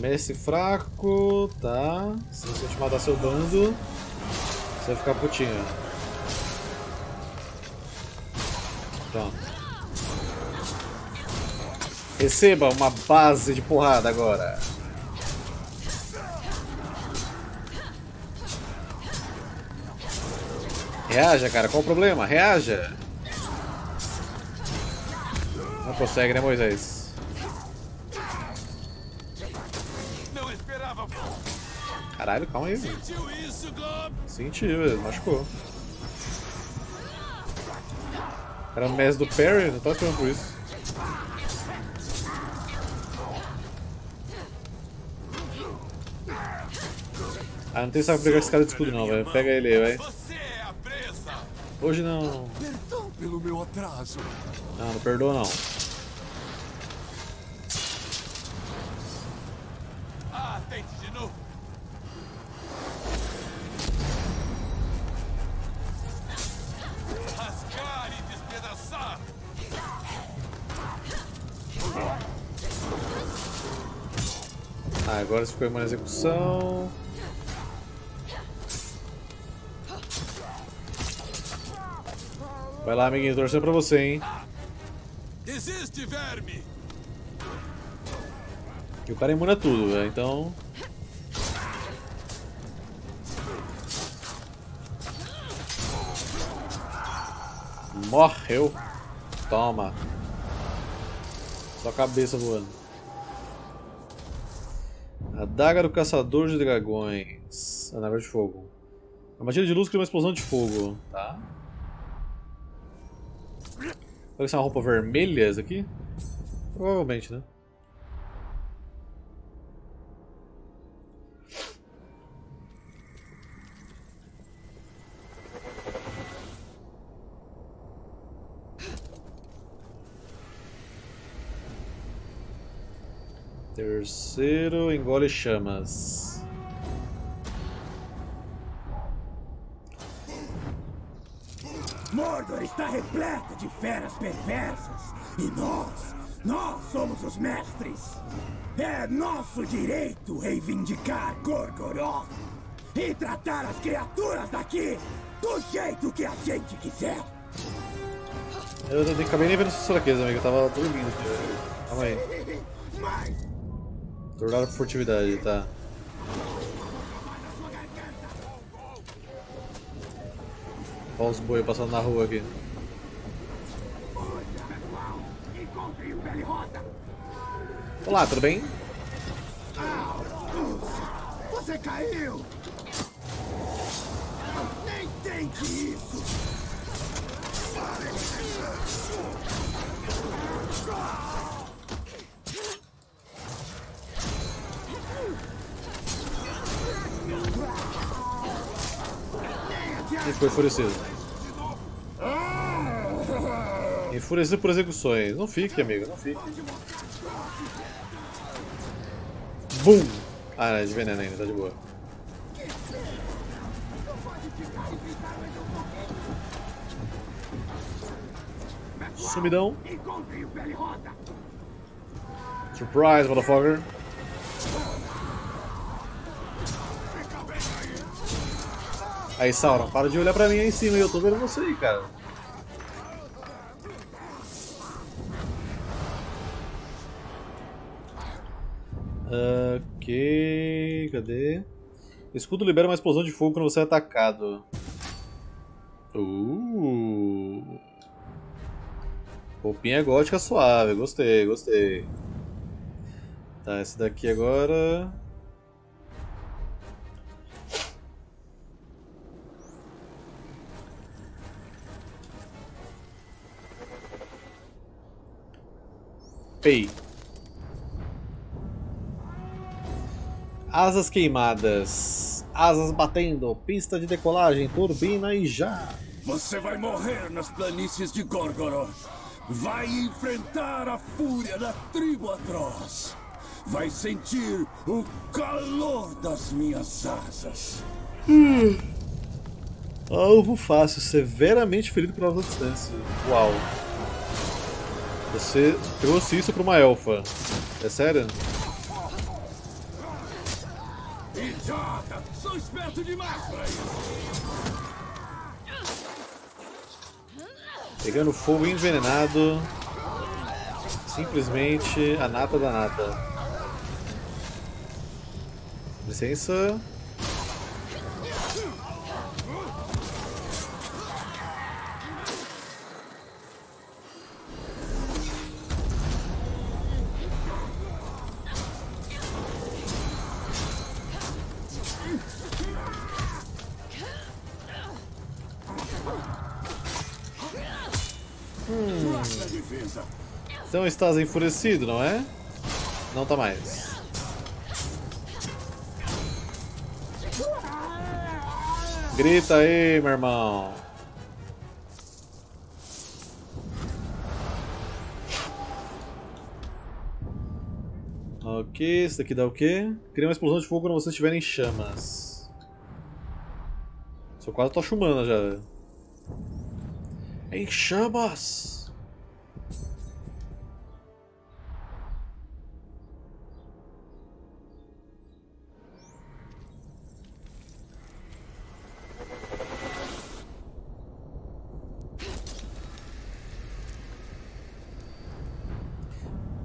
Mestre fraco, tá. Se você te matar seu bando, você vai ficar putinho. Pronto. Receba uma base de porrada agora. Reaja, cara. Qual o problema? Reaja. Não consegue, né, Moisés? Caralho, calma aí. Sentiu isso? Sentiu. Machucou. Era o mestre do Perry, não tava esperando por isso. Não tem saco pegar esse cara de escudo não, velho. Pega ele aí, presa. Hoje não. Perdão pelo meu atraso. Não, não perdoa não. Ah, tente de novo. Rasgar e despedaçar. Ah, agora ficou em uma execução. Vai lá, amiguinho, torcendo pra você, hein. Desiste, verme. E o cara é imune a tudo, velho, então... Morreu. Toma. Só a cabeça voando. A daga do caçador de dragões. A nave de fogo. A magia de luz cria uma explosão de fogo. Tá. Será é uma roupa vermelha essa aqui? Provavelmente, né? Terceiro engole chamas. Mordor está repleta de feras perversas. E nós, nós somos os mestres. É nosso direito reivindicar Gorgoroth e tratar as criaturas daqui do jeito que a gente quiser. Eu nem- acabei nem vendo suas fraquezas, amigo. Eu tava dormindo. Calma aí. Mas Tornar por furtividade, tá. Olha os boi passando na rua aqui. Olá, tudo bem? Você caiu! Nem tente isso! Ficou enfurecido. Enfurecido por execuções. Não fique, amigo, não fique. Bum! Ah, é de veneno ainda, tá de boa. Sumidão. Surprise, motherfucker. Aí, Sauron, para de olhar pra mim aí em cima, eu tô vendo você aí, cara. Ok, cadê? Escudo libera uma explosão de fogo quando você é atacado. Uh. Roupinha gótica suave, gostei, gostei. Tá, esse daqui agora. Pei. Asas queimadas. Asas batendo. Pista de decolagem, turbina e já. Você vai morrer nas planícies de Gorgoroth. Vai enfrentar a fúria da tribo atroz. Vai sentir o calor das minhas asas. Alvo fácil, severamente ferido por alta distância. Uau. Você trouxe isso pra uma elfa. É sério? Idiota! Sou esperto demais pra isso! Pegando fogo envenenado. Simplesmente a nata da nata. Licença. Estás enfurecido, não é? Não tá mais. Grita aí, meu irmão. Ok, esse daqui dá o quê? Cria uma explosão de fogo quando você estiver em chamas. Sou quase tô chumando já. Em chamas!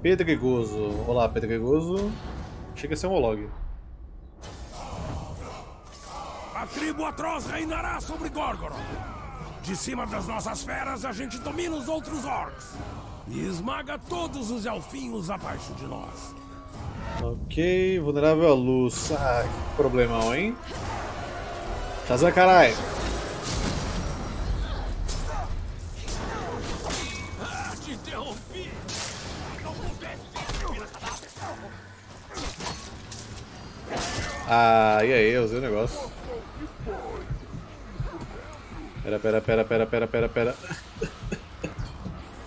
Pedregoso. Olá, Pedregoso. Chega a ser um holog. A tribo atroz reinará sobre Gorgoroth. De cima das nossas feras, a gente domina os outros orcs. E esmaga todos os elfinhos abaixo de nós. Ok, vulnerável à luz. Ah, que problemão, hein? Shazam, carai! Ah, e aí, eu usei o negócio. Pera, pera, pera, pera, pera, pera, pera.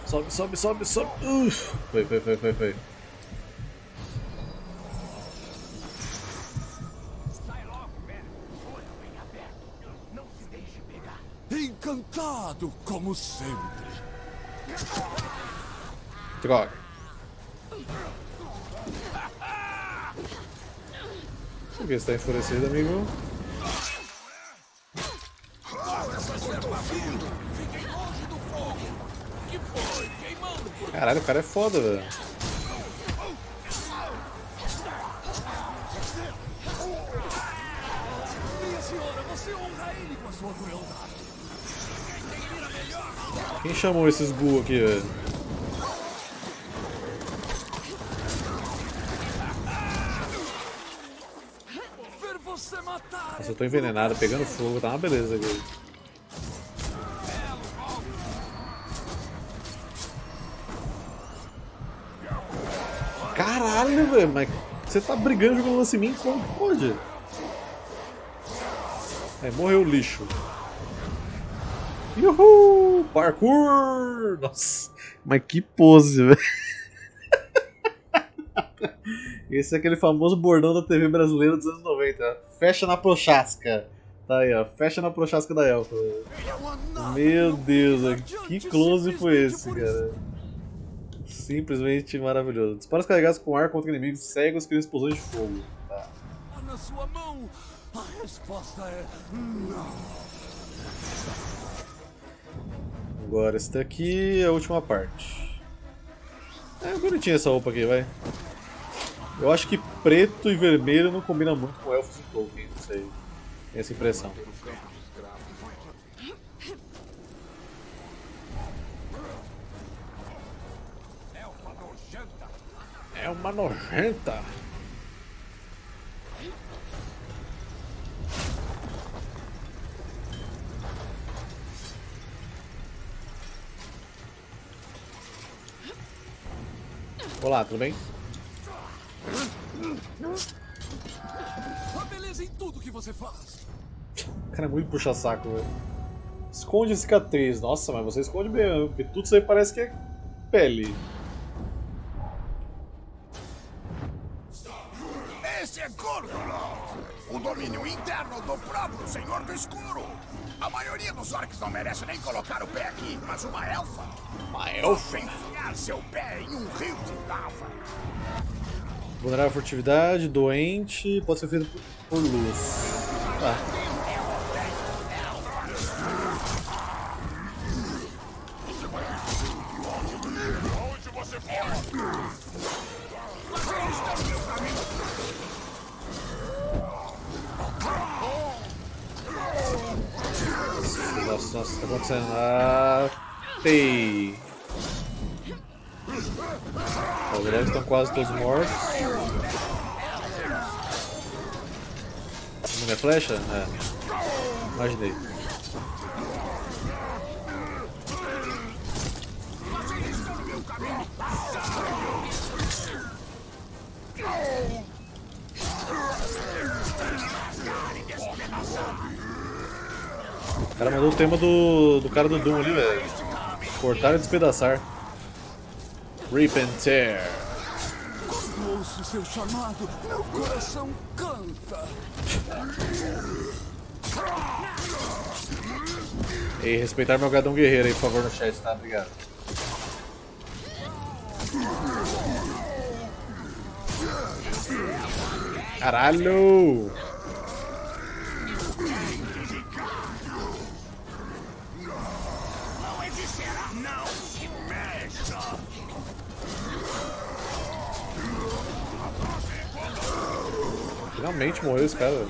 sobe, sobe, sobe, sobe. Uf. Foi, foi, foi, foi, foi. Encantado, como sempre. Droga. Por que você tá enfurecido, amigo? Caralho, o cara é foda, velho. Quem chamou esses Gu aqui, velho? Ver você matar Nossa, eu tô envenenado, pegando fogo, tá uma beleza aqui. Caralho, velho, mas você tá brigando jogando lance em mim? Como que pode? É, morreu o lixo. Uhul! Parkour! Nossa, mas que pose, velho. Esse é aquele famoso bordão da TV brasileira dos anos 90. Fecha na prochasca. Tá aí, ó. Fecha na prochasca da Elfa. Meu Deus, que close foi esse, cara? Simplesmente maravilhoso. Disparos carregados com ar contra inimigos cegos criam explosões de fogo. Tá. na sua mão. A resposta é não. Agora, esse daqui é a última parte. É bonitinha essa roupa aqui, vai. Eu acho que preto e vermelho não combina muito com elfos e Tolkien, não sei. Tenho essa impressão. É uma nojenta. Olá, tudo bem? A beleza em tudo que você faz. Cara, é muito puxa-saco, velho. Esconde a cicatriz. Nossa, mas você esconde bem, porque tudo isso aí parece que é pele. Esse é Gorgoroth, o domínio interno do próprio Senhor do Escuro. A maioria dos orcs não merece nem colocar o pé aqui, mas uma elfa... Uma elfa? enfiar seu pé em um rio de lava. Vulnerável à furtividade, doente, pode ser feito por, luz. Tá. Nossa, nossa, tá acontecendo? Ah, tei. Os vilões estão quase todos mortos. É flecha? É. Imaginei. O cara mandou o tema do, do cara do Doom ali, velho. Cortar e despedaçar. Rip and tear. Quando ouço seu chamado, meu coração canta. E respeitar meu gadão guerreiro aí, por favor, no chat, tá? Obrigado. Caralho! Finalmente morreu esse cara.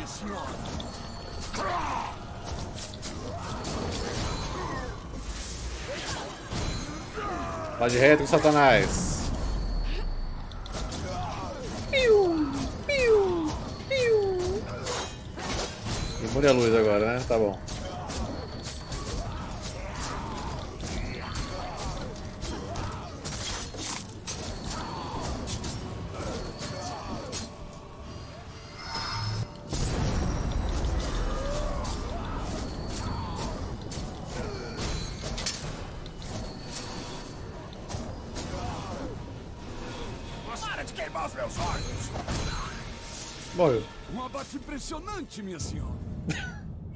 Vai de reto, Satanás. Piu, piu, piu. Imune a luz agora, né? Tá bom. Impressionante, minha senhora.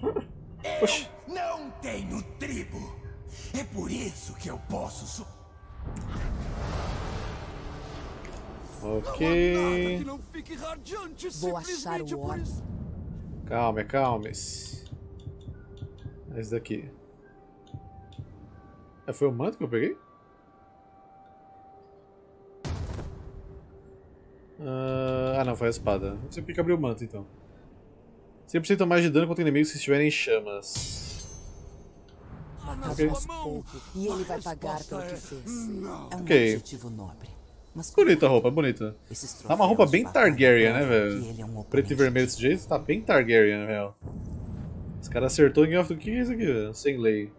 Eu não tenho tribo. por isso que eu posso. su- Ok. que não fique radiante Vou achar o isso. Calma, calma. Esse daqui. É, foi o manto que eu peguei? Ah, ah, não, foi a espada. Não sei porque que abriu o manto então. 100% a mais de dano contra inimigos se estiverem em chamas. Ok. pouco e ele vai pagar pelo que fez. É um Ok. objetivo nobre. Mas Bonita a roupa, bonita. Tá uma roupa bem Targaryen, né, velho? é um Preto e vermelho desse jeito, tá bem Targaryen, velho. Os caras acertou em off. O que é isso aqui, velho? Sem lei.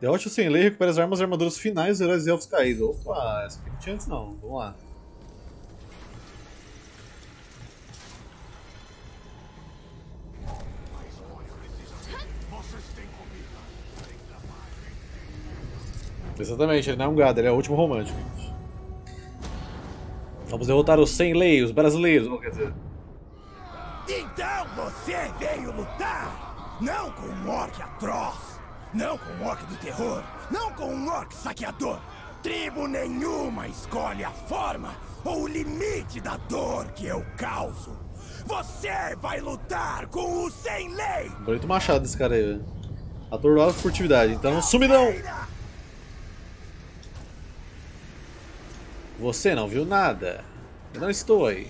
Derrote o sem lei recupera as armas e armaduras finais dos heróis e elfos caídos. Opa, essa aqui não tinha antes não. Vamos lá. Exatamente, ele não é um gado, ele é o último romântico. Vamos derrotar os sem lei, os brasileiros, quer dizer. Então você veio lutar? Não com um orc atroz, não com um orc do terror, não com um orc saqueador. Tribo nenhuma escolhe a forma ou o limite da dor que eu causo. Você vai lutar com o sem lei! Bonito machado desse cara aí, velho. Atordoado por furtividade, então sumidão! Você não viu nada. Eu não estou aí.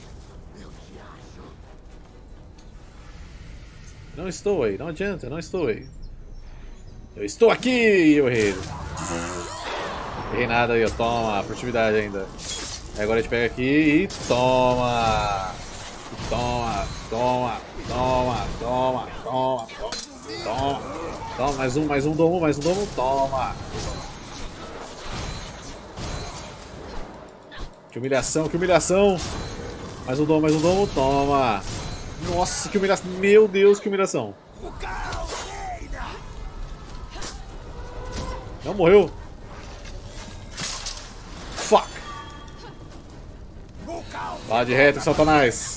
Não estou aí, não adianta, não estou aí. Eu estou aqui, eu errei. Errei nada aí. Toma, furtividade ainda. Agora a gente pega aqui e toma! Toma, toma, toma, toma, toma, toma, toma, mais um, mais um domo, mais um domo, toma. Que humilhação, que humilhação. Mais um domo, mais um domo, toma. Nossa, que humilhação, meu Deus, que humilhação. Não morreu. Fuck. Vá de reto, Satanás.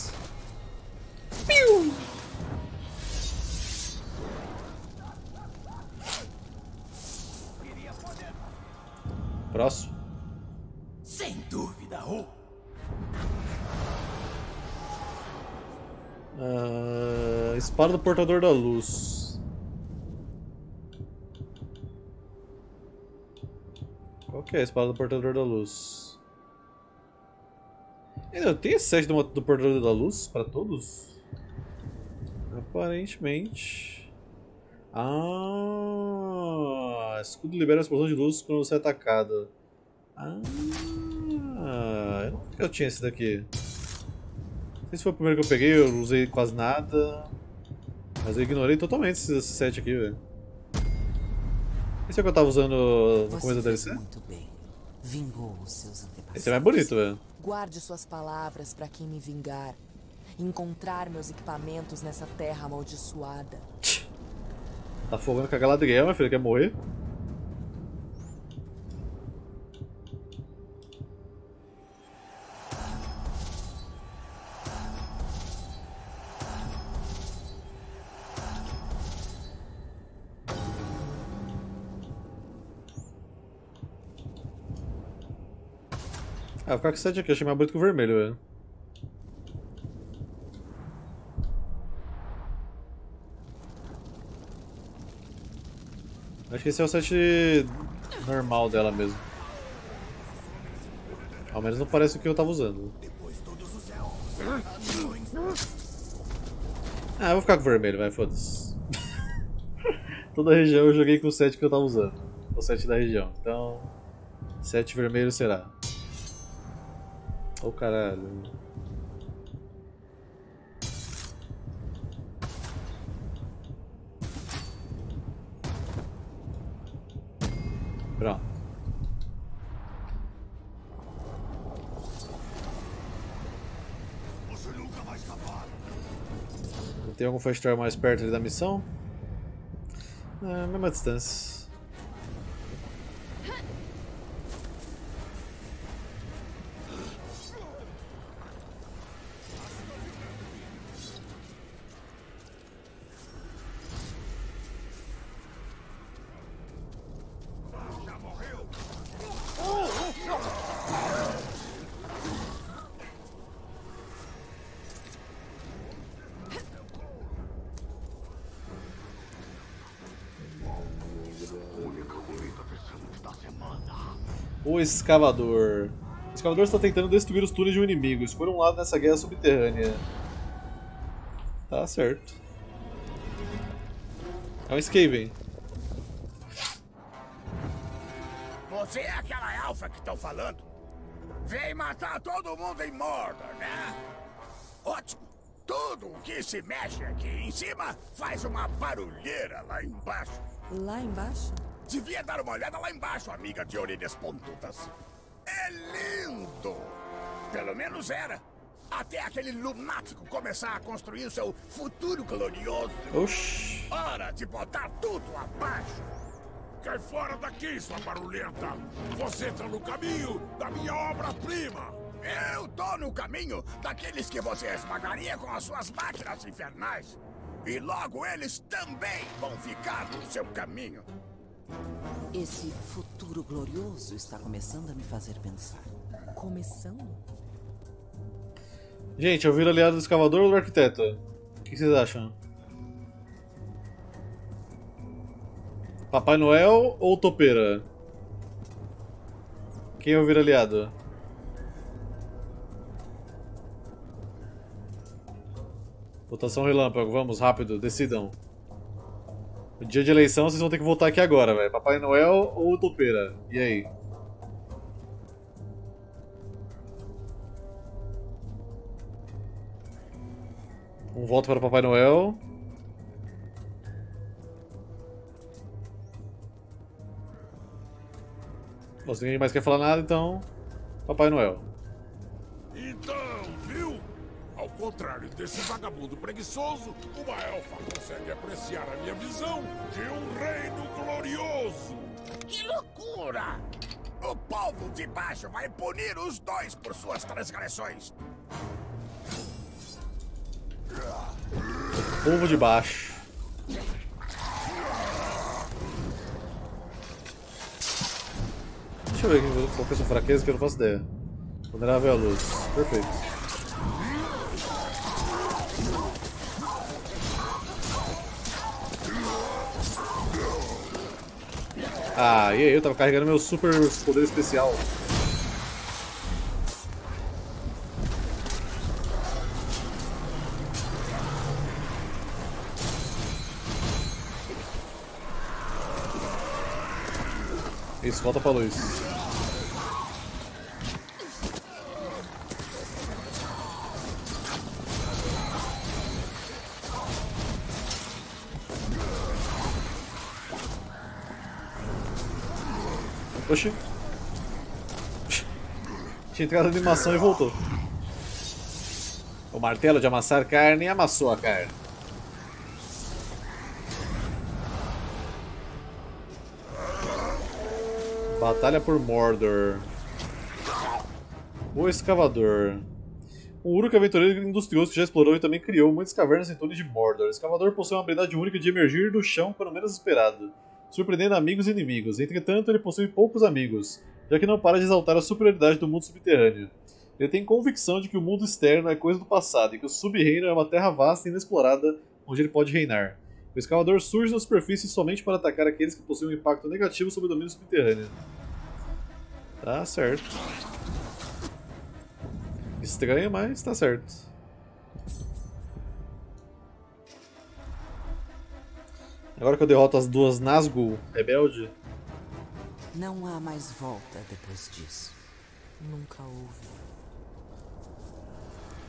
Do portador da luz. Qual que é a espada do portador da luz? Ainda tem esse do, do portador da luz para todos? Aparentemente. Ah, escudo libera a explosão de luz quando você é atacado. Ah, eu não eu tinha esse daqui. Se foi o primeiro que eu peguei, eu usei quase nada. Mas eu ignorei totalmente esse, esse set aqui, velho. Esse é o que eu tava usando no começo da DLC? muito bem. Vingou os seus antepassados. Esse é mais bonito, velho. Guarde suas palavras para quem me vingar. Encontrar meus equipamentos nessa terra amaldiçoada. Tá fogando com a Galadriel, meu filho, quer morrer? Ah, vou ficar com esse aqui, achei mais bonito que o vermelho, velho. Acho que esse é o set normal dela mesmo. Ao menos não parece o que eu tava usando. Ah, eu vou ficar com o vermelho, vai, foda-se. Toda a região eu joguei com o set que eu tava usando. O set da região. Então, set vermelho será. Ô oh, caralho. Pronto. Tem algum fast mais perto da missão? É, mesma distância. O escavador. O escavador está tentando destruir os túneis de um inimigo. Escolha um lado nessa guerra subterrânea. Tá certo. É um Skaven. Você é aquela alfa que estão falando? Vem matar todo mundo em Mordor, né? Ótimo. Tudo o que se mexe aqui em cima faz uma barulheira lá embaixo. Lá embaixo? Devia dar uma olhada lá embaixo, amiga de orelhas pontudas. É lindo! Pelo menos era. Até aquele lunático começar a construir o seu futuro glorioso. Oxi. Hora de botar tudo abaixo. Cai fora daqui, sua barulhenta! Você está no caminho da minha obra-prima! Eu tô no caminho daqueles que você esmagaria com as suas máquinas infernais. E logo eles também vão ficar no seu caminho. Esse futuro glorioso está começando a me fazer pensar. Começando? Gente, eu viro aliado do escavador ou do arquiteto? O que vocês acham? Papai Noel ou Topeira? Quem eu viro aliado? Votação relâmpago, vamos, rápido, decidam. Dia de eleição vocês vão ter que votar aqui agora, velho. Papai Noel ou Topeira? E aí? Um voto para Papai Noel. Ninguém mais quer falar nada, então. Papai Noel. Contrário desse vagabundo preguiçoso, uma elfa consegue apreciar a minha visão de um reino glorioso. Que loucura! O povo de baixo vai punir os dois por suas transgressões. Povo de baixo. Deixa eu ver qual que é a sua fraqueza que eu não faço ideia. Vulnerável à luz. Perfeito. Ah, e aí, eu tava carregando meu super poder especial. Isso, volta pra luz. Oxi. Tinha entrado a animação e voltou. O martelo de amassar carne amassou a carne. Batalha por Mordor. O Escavador. Um Uruk aventureiro industrioso que já explorou e também criou muitas cavernas em túneis de Mordor. O Escavador possui uma habilidade única de emergir do chão quando menos esperado, surpreendendo amigos e inimigos. Entretanto, ele possui poucos amigos, já que não para de exaltar a superioridade do mundo subterrâneo. Ele tem convicção de que o mundo externo é coisa do passado e que o sub-reino é uma terra vasta e inexplorada onde ele pode reinar. O escavador surge na superfície somente para atacar aqueles que possuem um impacto negativo sobre o domínio subterrâneo. Tá certo. Estranho, mas tá certo. Agora que eu derroto as duas Nazgûl rebelde. Não há mais volta depois disso. Nunca houve.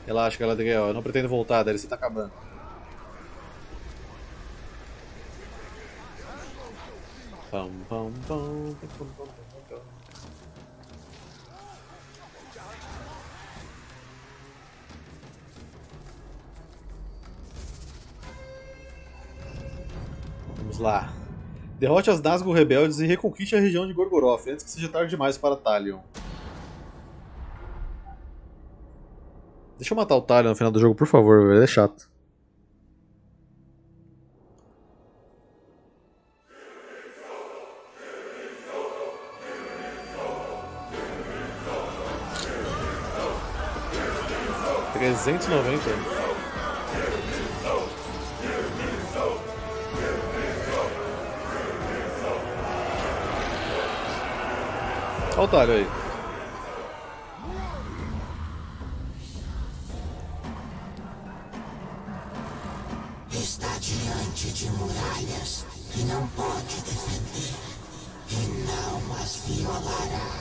Relaxa, Galadriel, eu não pretendo voltar, a DLC tá acabando. Pam, pam, pam, pam, pam, pam, lá. Derrote as Nazgûl rebeldes e reconquiste a região de Gorgoroth antes que seja tarde demais para Talion. Deixa eu matar o Talion no final do jogo, por favor, velho. É chato. Trezentos e noventa. Olha o talho aí. Está diante de muralhas que não pode defender e não as violará.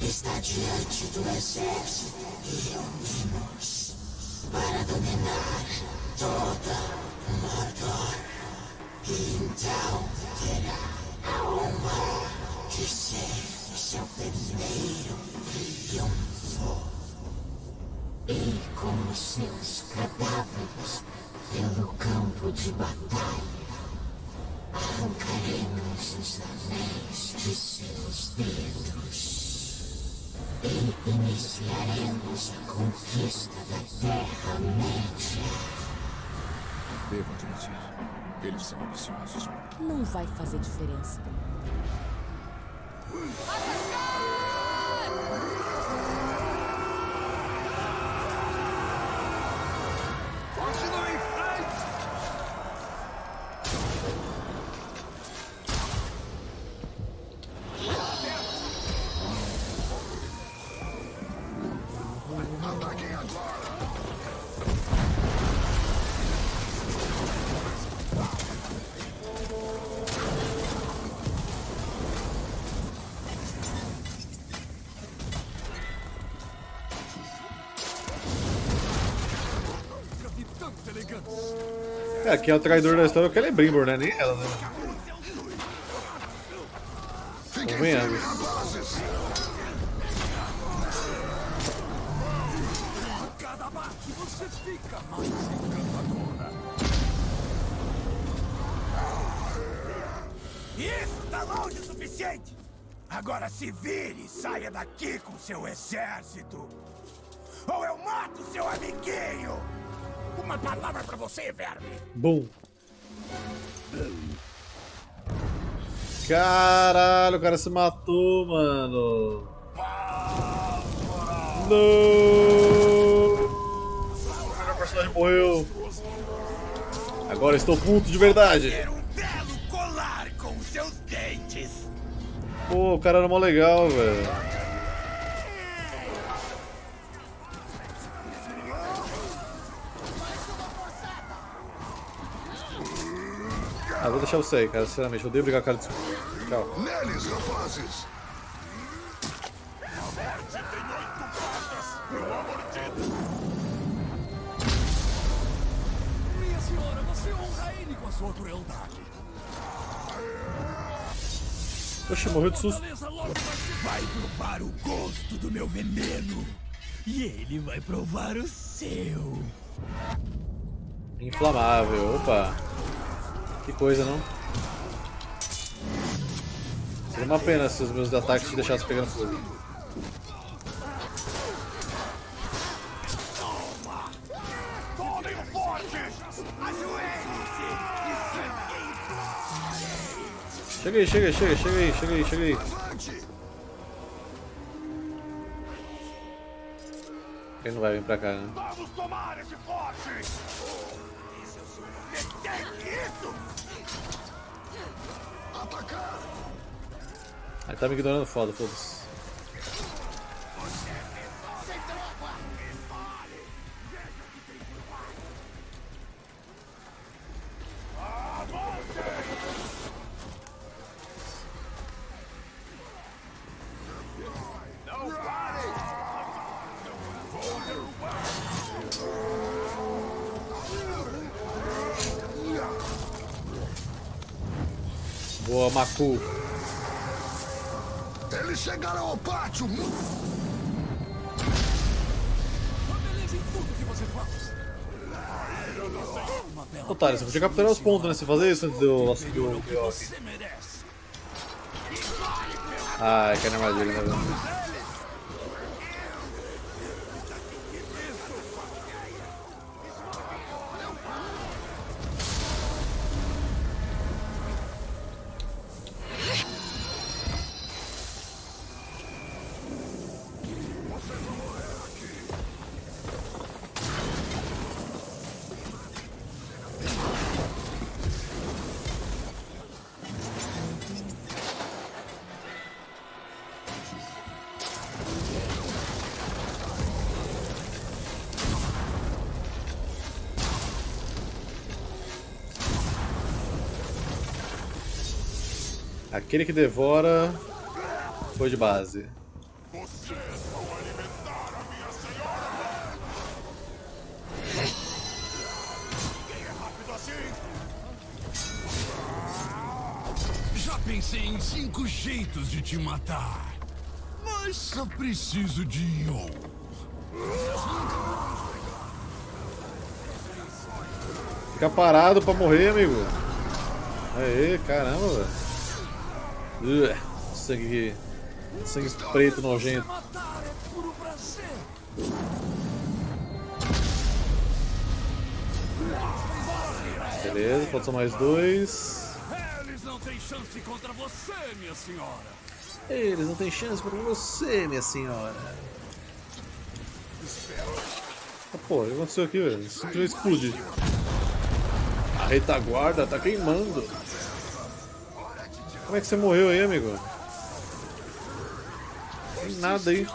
Está diante do exército que reunimos para dominar toda Mordor. E então terá a honra de ser seu primeiro triunfo. E com os seus cadáveres pelo campo de batalha, arrancaremos os anéis de seus dedos. E iniciaremos a conquista da Terra-média. Devo admitir, eles são ambiciosos. Não vai fazer diferença. Fortunately É, quem é o traidor da história é o Celebrimbor, né? Nem ela, né? Convenhamos. Você. Isso tá longe o suficiente! Agora se vire e saia daqui com seu exército! Ou eu mato seu amiguinho! Uma palavra pra você, verme! Bum. Caralho, o cara se matou, mano. Não! O melhor personagem morreu. Agora estou puto de verdade. Pô, o cara era mó legal, velho. Vou deixar você aí, cara, sinceramente. Eu odeio brigar com cara de Tchau. Neles, rapazes! Minha senhora, você honra ele com a sua crueldade. Oxe, morreu de susto. Vai provar o gosto do meu veneno! E ele vai provar o seu! Inflamável, opa. Que coisa, não? Seria uma pena se os meus ataques te deixassem pegando fogo. Chega aí, chega chega chega aí, chega aí, chega aí. Ele não vai vir pra cá, né? Vamos tomar esse forte! Detente isso! Atacar! Ele tá me ignorando foda, foda-se. Boa, Maku. Eles chegaram ao pátio! Otário, você podia capturar os pontos, né? Você fazer isso antes de eu assumir o que BO. você merece. Ai, que armadilha, né, Aquele que devora foi de base. Vocês vão alimentar a minha senhora! Quem é rápido assim? Já pensei em cinco jeitos de te matar. Mas só preciso de um. Fica parado pra morrer, amigo. Aê, caramba, velho. Ugh, Sangue. Sangue preto nojento. Beleza, faltam mais dois. Eles não têm chance contra você, minha senhora. Eles não têm chance contra você, minha senhora. Ah, pô, o que aconteceu aqui, velho? Simplesmente explodiu. A retaguarda tá queimando. Como é que você morreu aí, amigo? Tem nada aí.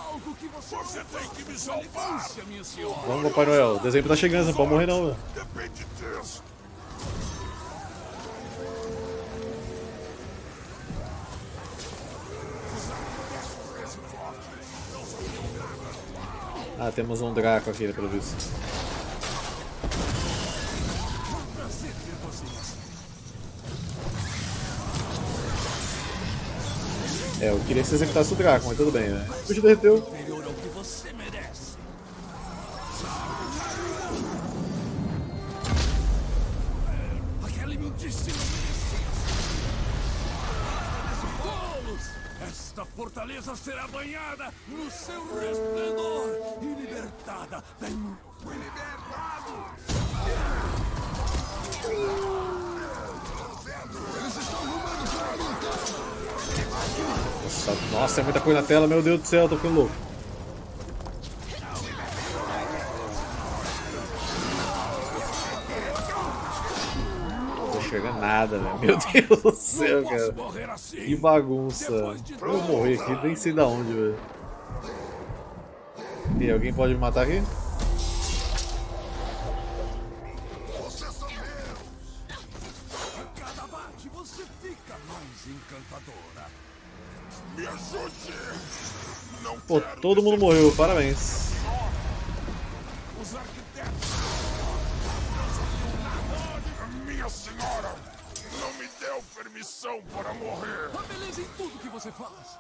Vamos, Papai Noel. Dezembro tá chegando, você não pode morrer não! Ah, temos um Draco aqui, pelo visto. É, eu queria que você executasse o Draco, mas tudo bem, né? Bicho derreteu. Esta fortaleza será banhada no seu resplendor e libertada da. Fui libertado! Nossa, nossa, é muita coisa na tela, meu Deus do céu, tô ficando louco. Não tô enxergando nada, velho. Meu Deus do céu, cara. Assim! Que bagunça. Eu vou morrer aqui, nem sei da onde, velho. E alguém pode me matar aqui? Pô, todo mundo morreu, parabéns. Permissão para morrer! A beleza em tudo que você faz.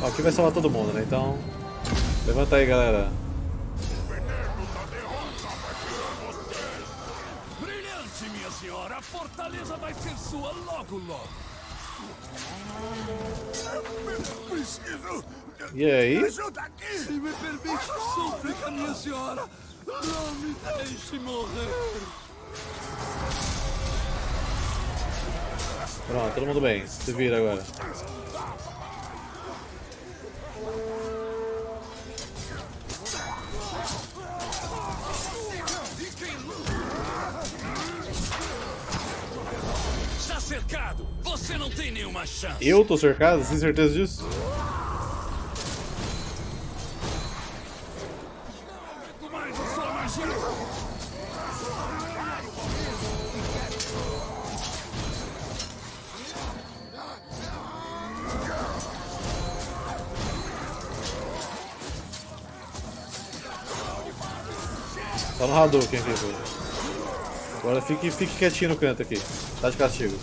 Ó, aqui vai salvar todo mundo, né? Então. Levanta aí, galera. E aí? Ajuda aqui! Se me permite, súplica, minha senhora. Não me deixe morrer. Pronto, todo mundo bem. Se vira agora. Está cercado. Você não tem nenhuma chance. Eu tô cercado? Você tem certeza disso? Hadouken aqui, pô. Agora fique, fique quietinho no canto aqui. Tá de castigo.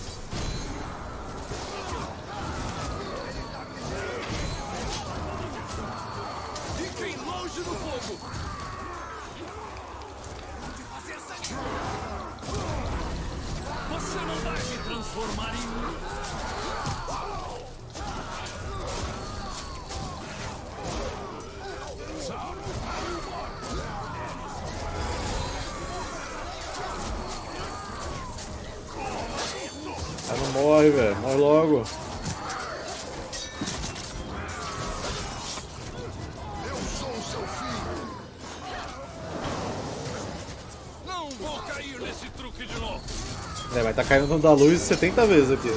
Da luz 70 vezes aqui.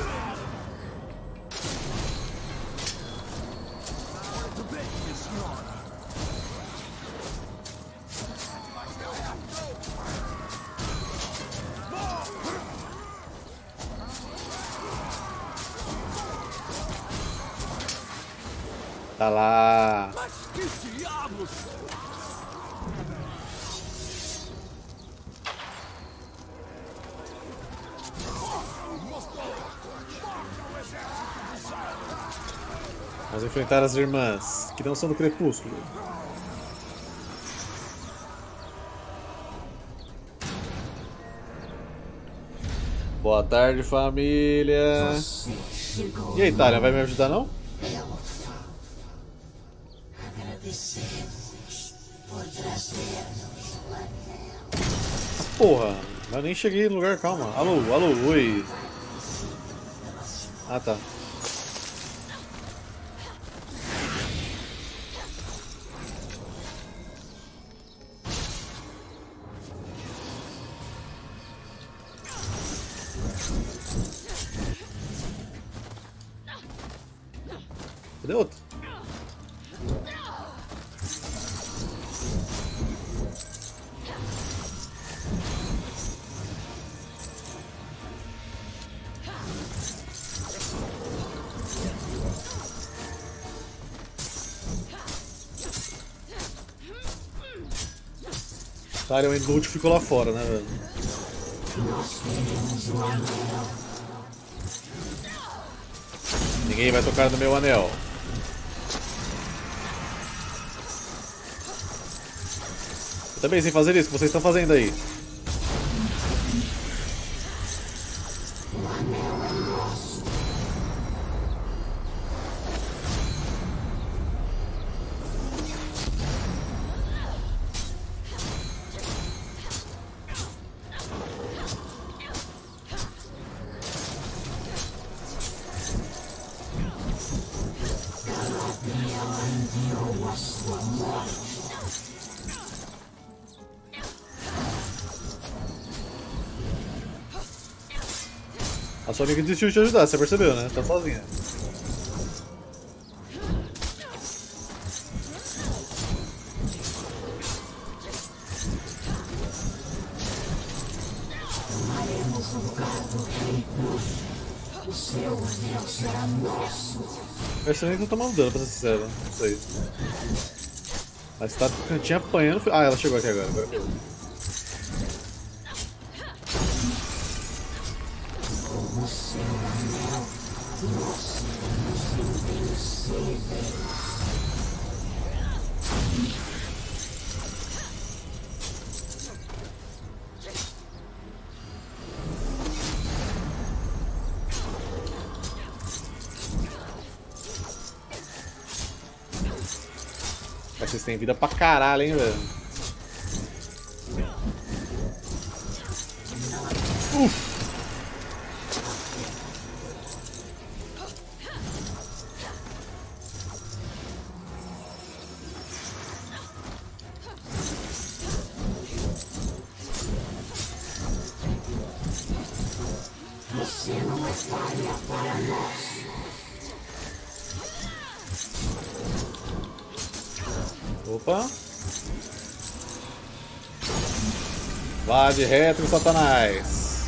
Vamos enfrentar as irmãs, que não são do crepúsculo. Boa tarde, família. E aí, Talion, vai me ajudar não? Porra, eu nem cheguei no lugar, calma. Alô, alô, oi. Ah, tá. Talion inútil ficou lá fora, né, velho? Ninguém vai tocar no meu anel. Eu também sei fazer isso que vocês estão fazendo aí. Desistiu de te ajudar, você percebeu, né? Tá sozinha. Nosso. Essa nem tá tomando dano, pra ser sincero. Não sei. Mas tá no cantinho apanhando. Ah, ela chegou aqui agora. agora têm vida pra caralho, hein, velho. Uf. Você não é falha para nós. Opa. Vá de retro, Satanás.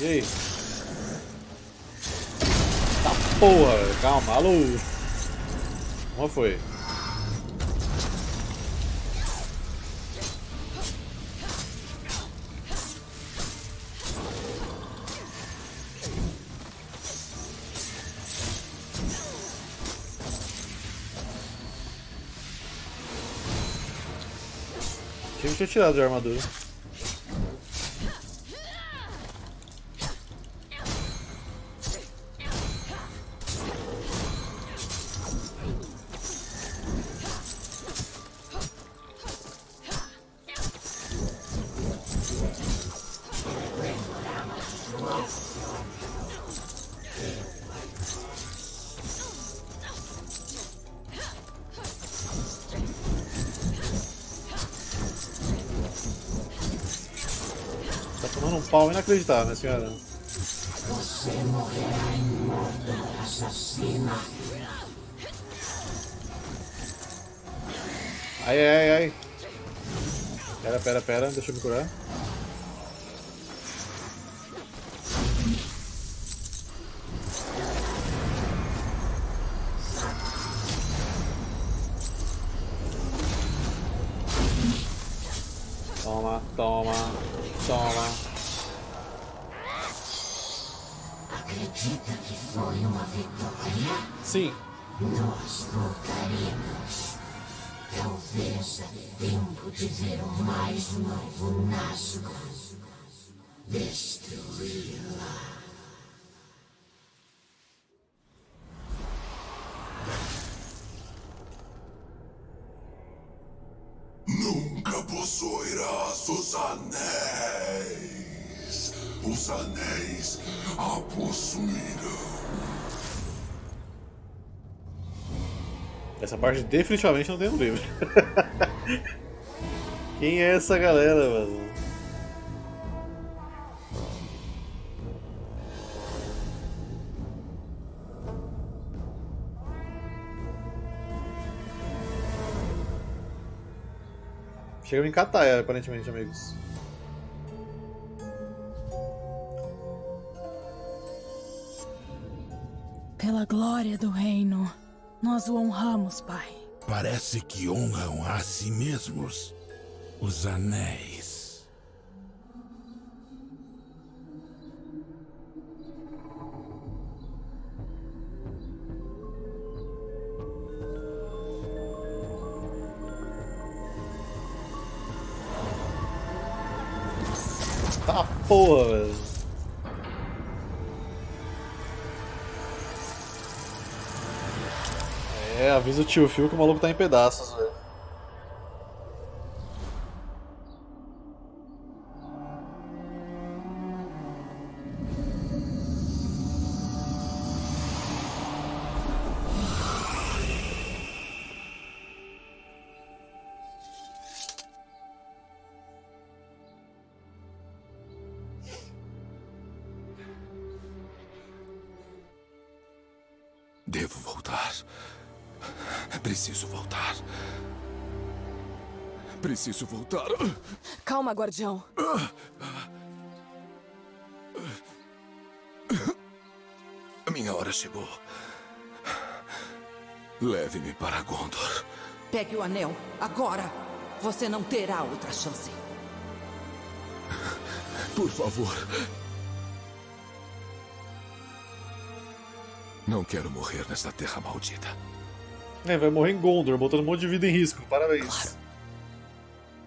E aí? Tá porra, calma, alô. Uma foi. Tinha tirado de armadura. Inacreditável, minha senhora. Você morrerá em assassina. Ai, ai, ai. Pera, pera, pera, deixa eu me curar. Anéis. Os anéis a possuirão. Essa parte definitivamente não tem no livro. Quem é essa galera, mano? Chega em Kataya, aparentemente, amigos. Pela glória do reino, nós o honramos, Pai. Parece que honram a si mesmos os anéis. Tá porra, velho. É, avisa o tio Phil que o maluco tá em pedaços, velho. Calma, guardião. A minha hora chegou. Leve-me para Gondor. Pegue o anel, agora! Você não terá outra chance. Por favor. Não quero morrer nesta terra maldita. É, vai morrer em Gondor, botando um monte de vida em risco. Parabéns.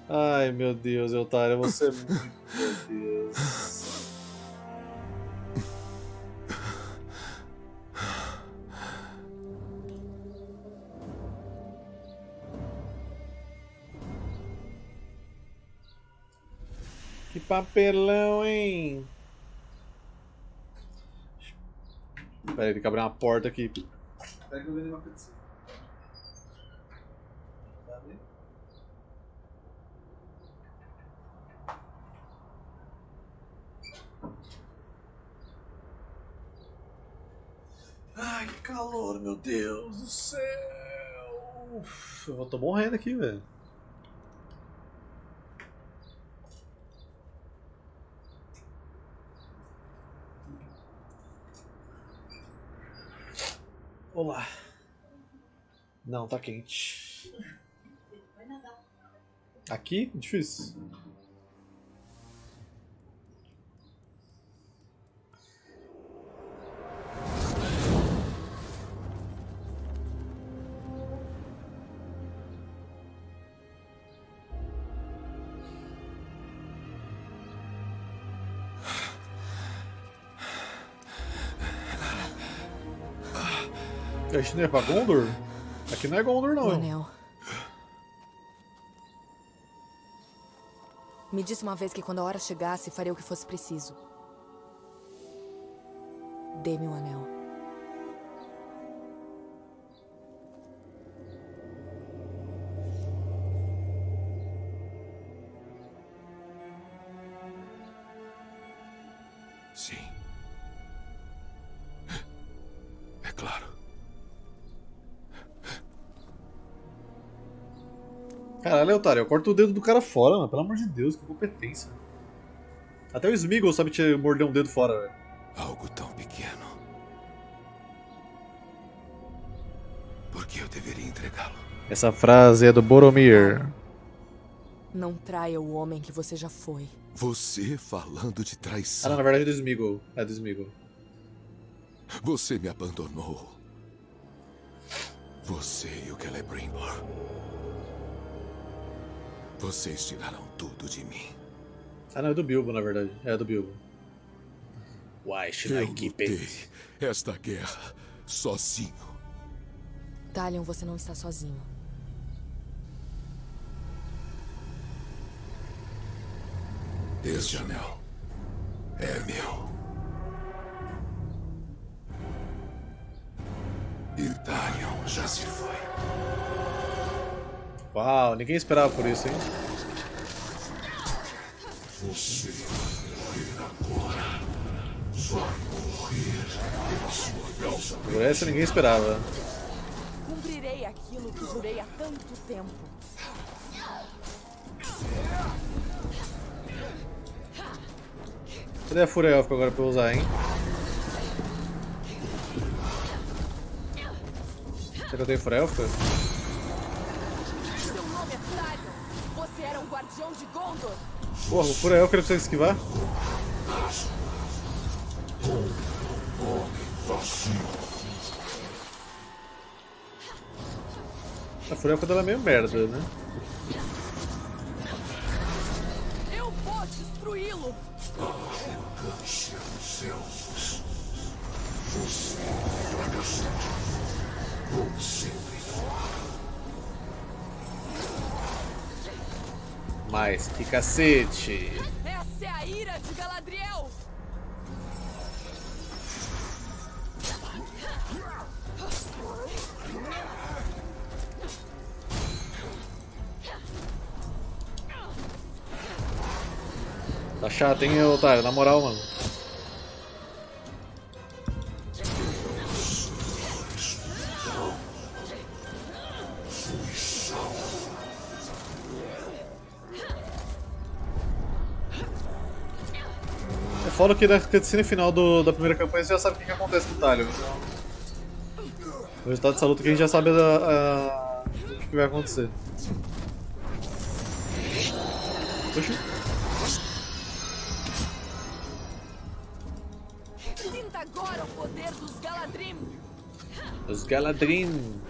Ai, meu Deus, Eltário, você. Meu Deus. Que papelão, hein? Pera aí, tem que abrir uma porta aqui. Eu dei uma petição. Ai, que calor, meu Deus do céu. Uf, eu tô morrendo aqui, velho. Olá. Não, tá quente. Aqui? Difícil. A gente não é pra Gondor? Aqui não é Gondor, não. anel. Me disse uma vez que quando a hora chegasse, faria o que fosse preciso. Dê-me o anel. Sim. Caralho, otário, eu corto o dedo do cara fora, mano. Pelo amor de Deus, que competência. Até o Smeagol sabe te morder um dedo fora, velho. Algo tão pequeno. Por que eu deveria entregá-lo? Essa frase é do Boromir. Não traia o homem que você já foi. Você falando de Ah, traição. não, na verdade é do Smeagol. É do Smeagol. Você me abandonou. Você e o Celebrimbor. Vocês tiraram tudo de mim. Ah, não, é do Bilbo, na verdade. É do Bilbo. Why should Eu I keep lutei it? esta guerra sozinho. Talion, você não está sozinho. Este anel é meu. E Talion já se foi. Uau, ninguém esperava por isso, hein? Você agora vai morrer pela sua causa. Por essa ninguém esperava. Cumprirei aquilo que jurei há tanto tempo. Cadê a Fúria Élfica agora pra eu usar, hein? Será que eu tenho Fúria Élfica? Seu nome é Talion. Você guardião de Gondor. Porra, o Fúria Élfica ele precisa esquivar? A Fúria Élfica dela é meio merda, né? Eu vou destruí-lo. Arrogância dos elfos. Você fracassou. Como sempre Mas que cacete! Essa é a ira de Galadriel. Tá chato, hein, otário? Na moral, mano. É foda que na cutscene final do, da primeira campanha você já sabe o que, que acontece com o Talion. Então, o resultado dessa luta que a gente já sabe a, a- o que vai acontecer. Oxi. Sinta agora o poder dos Galadrim. Os Galadrim.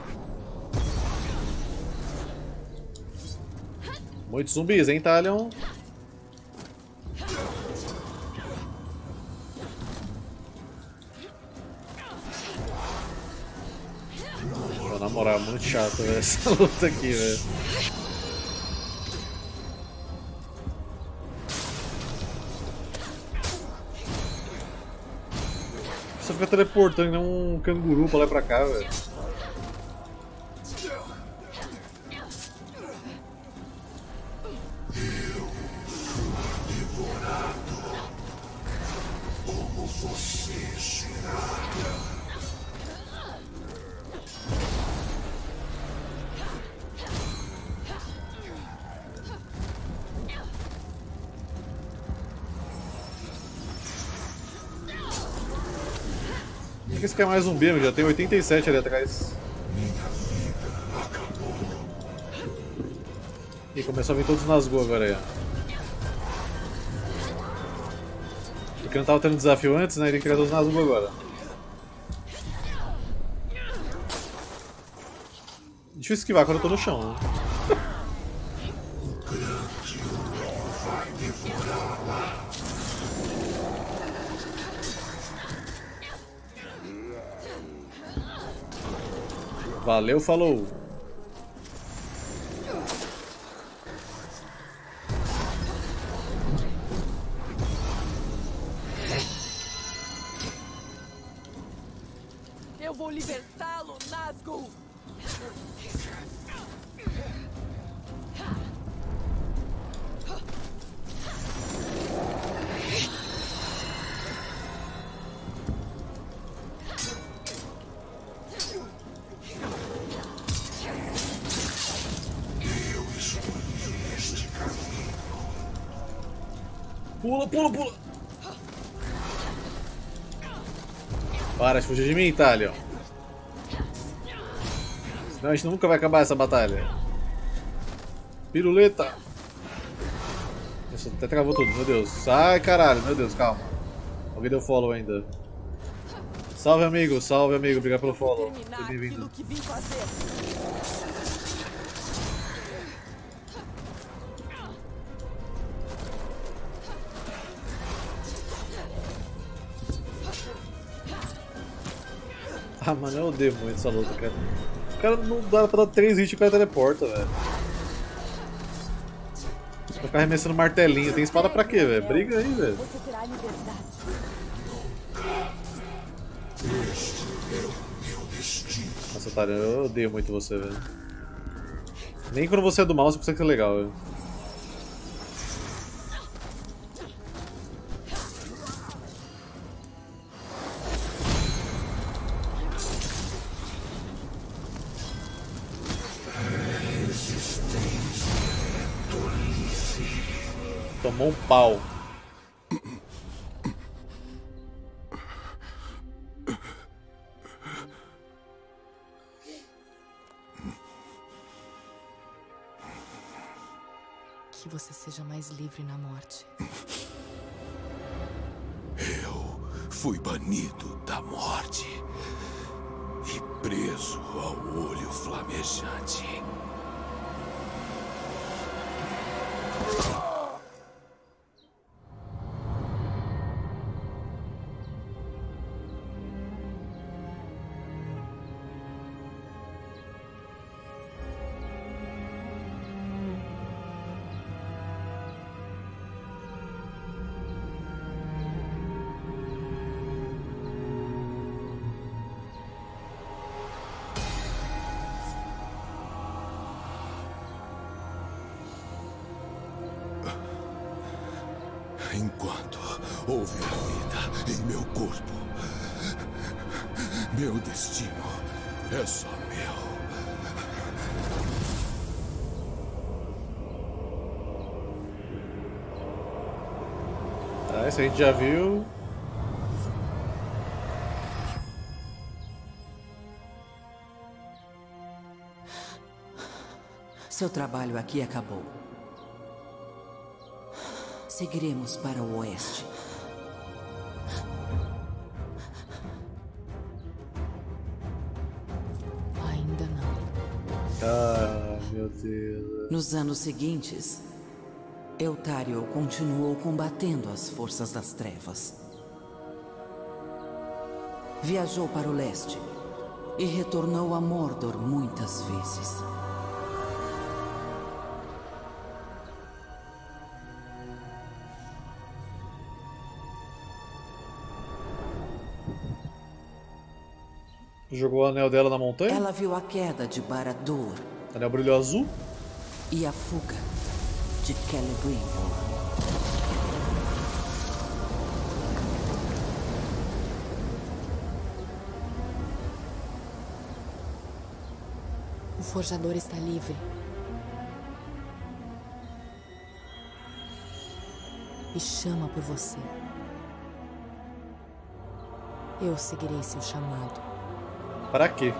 Muitos zumbis, hein, Talion? Muito chato velho, essa luta aqui, velho. Você fica teleportando um canguru pra lá e pra cá, velho. Quer mais zumbi, meu? Já tem 87 ali atrás. E começou a vir todos nas Nazgûl agora aí. Porque não tava tendo desafio antes, né? Ele tem que criar todos os Nazgûl agora. Difícil esquivar quando eu tô no chão, né? Valeu, falou! De fugir de mim, Talion. Senão a gente nunca vai acabar essa batalha. Piruleta! Isso até travou tudo, meu Deus. Ai, caralho, meu Deus, calma. Alguém deu follow ainda. Salve, amigo, salve, amigo. Obrigado pelo follow. Seja bem-vindo. Ah, mano, eu odeio muito essa luta, cara. O cara não dá pra dar 3 hits e o cara teleporta, velho. Vai ficar arremessando martelinho. Tem espada pra quê, velho? Briga aí, velho. Nossa, otário, eu odeio muito você, velho. Nem quando você é do mal você consegue ser legal, velho. Tomou um pau. Que você seja mais livre na morte. Eu fui banido da morte e preso ao olho flamejante. Destino é só meu. Tá, esse a gente já viu. Seu trabalho aqui acabou. Seguiremos para o oeste. Nos anos seguintes, Eltário continuou combatendo as forças das trevas. Viajou para o leste e retornou a Mordor muitas vezes. Jogou o anel dela na montanha? Ela viu a queda de Barad-dûr Anel brilhou azul? e a fuga de Celebrimbor. O forjador está livre. E chama por você. Eu seguirei seu chamado. Para quê?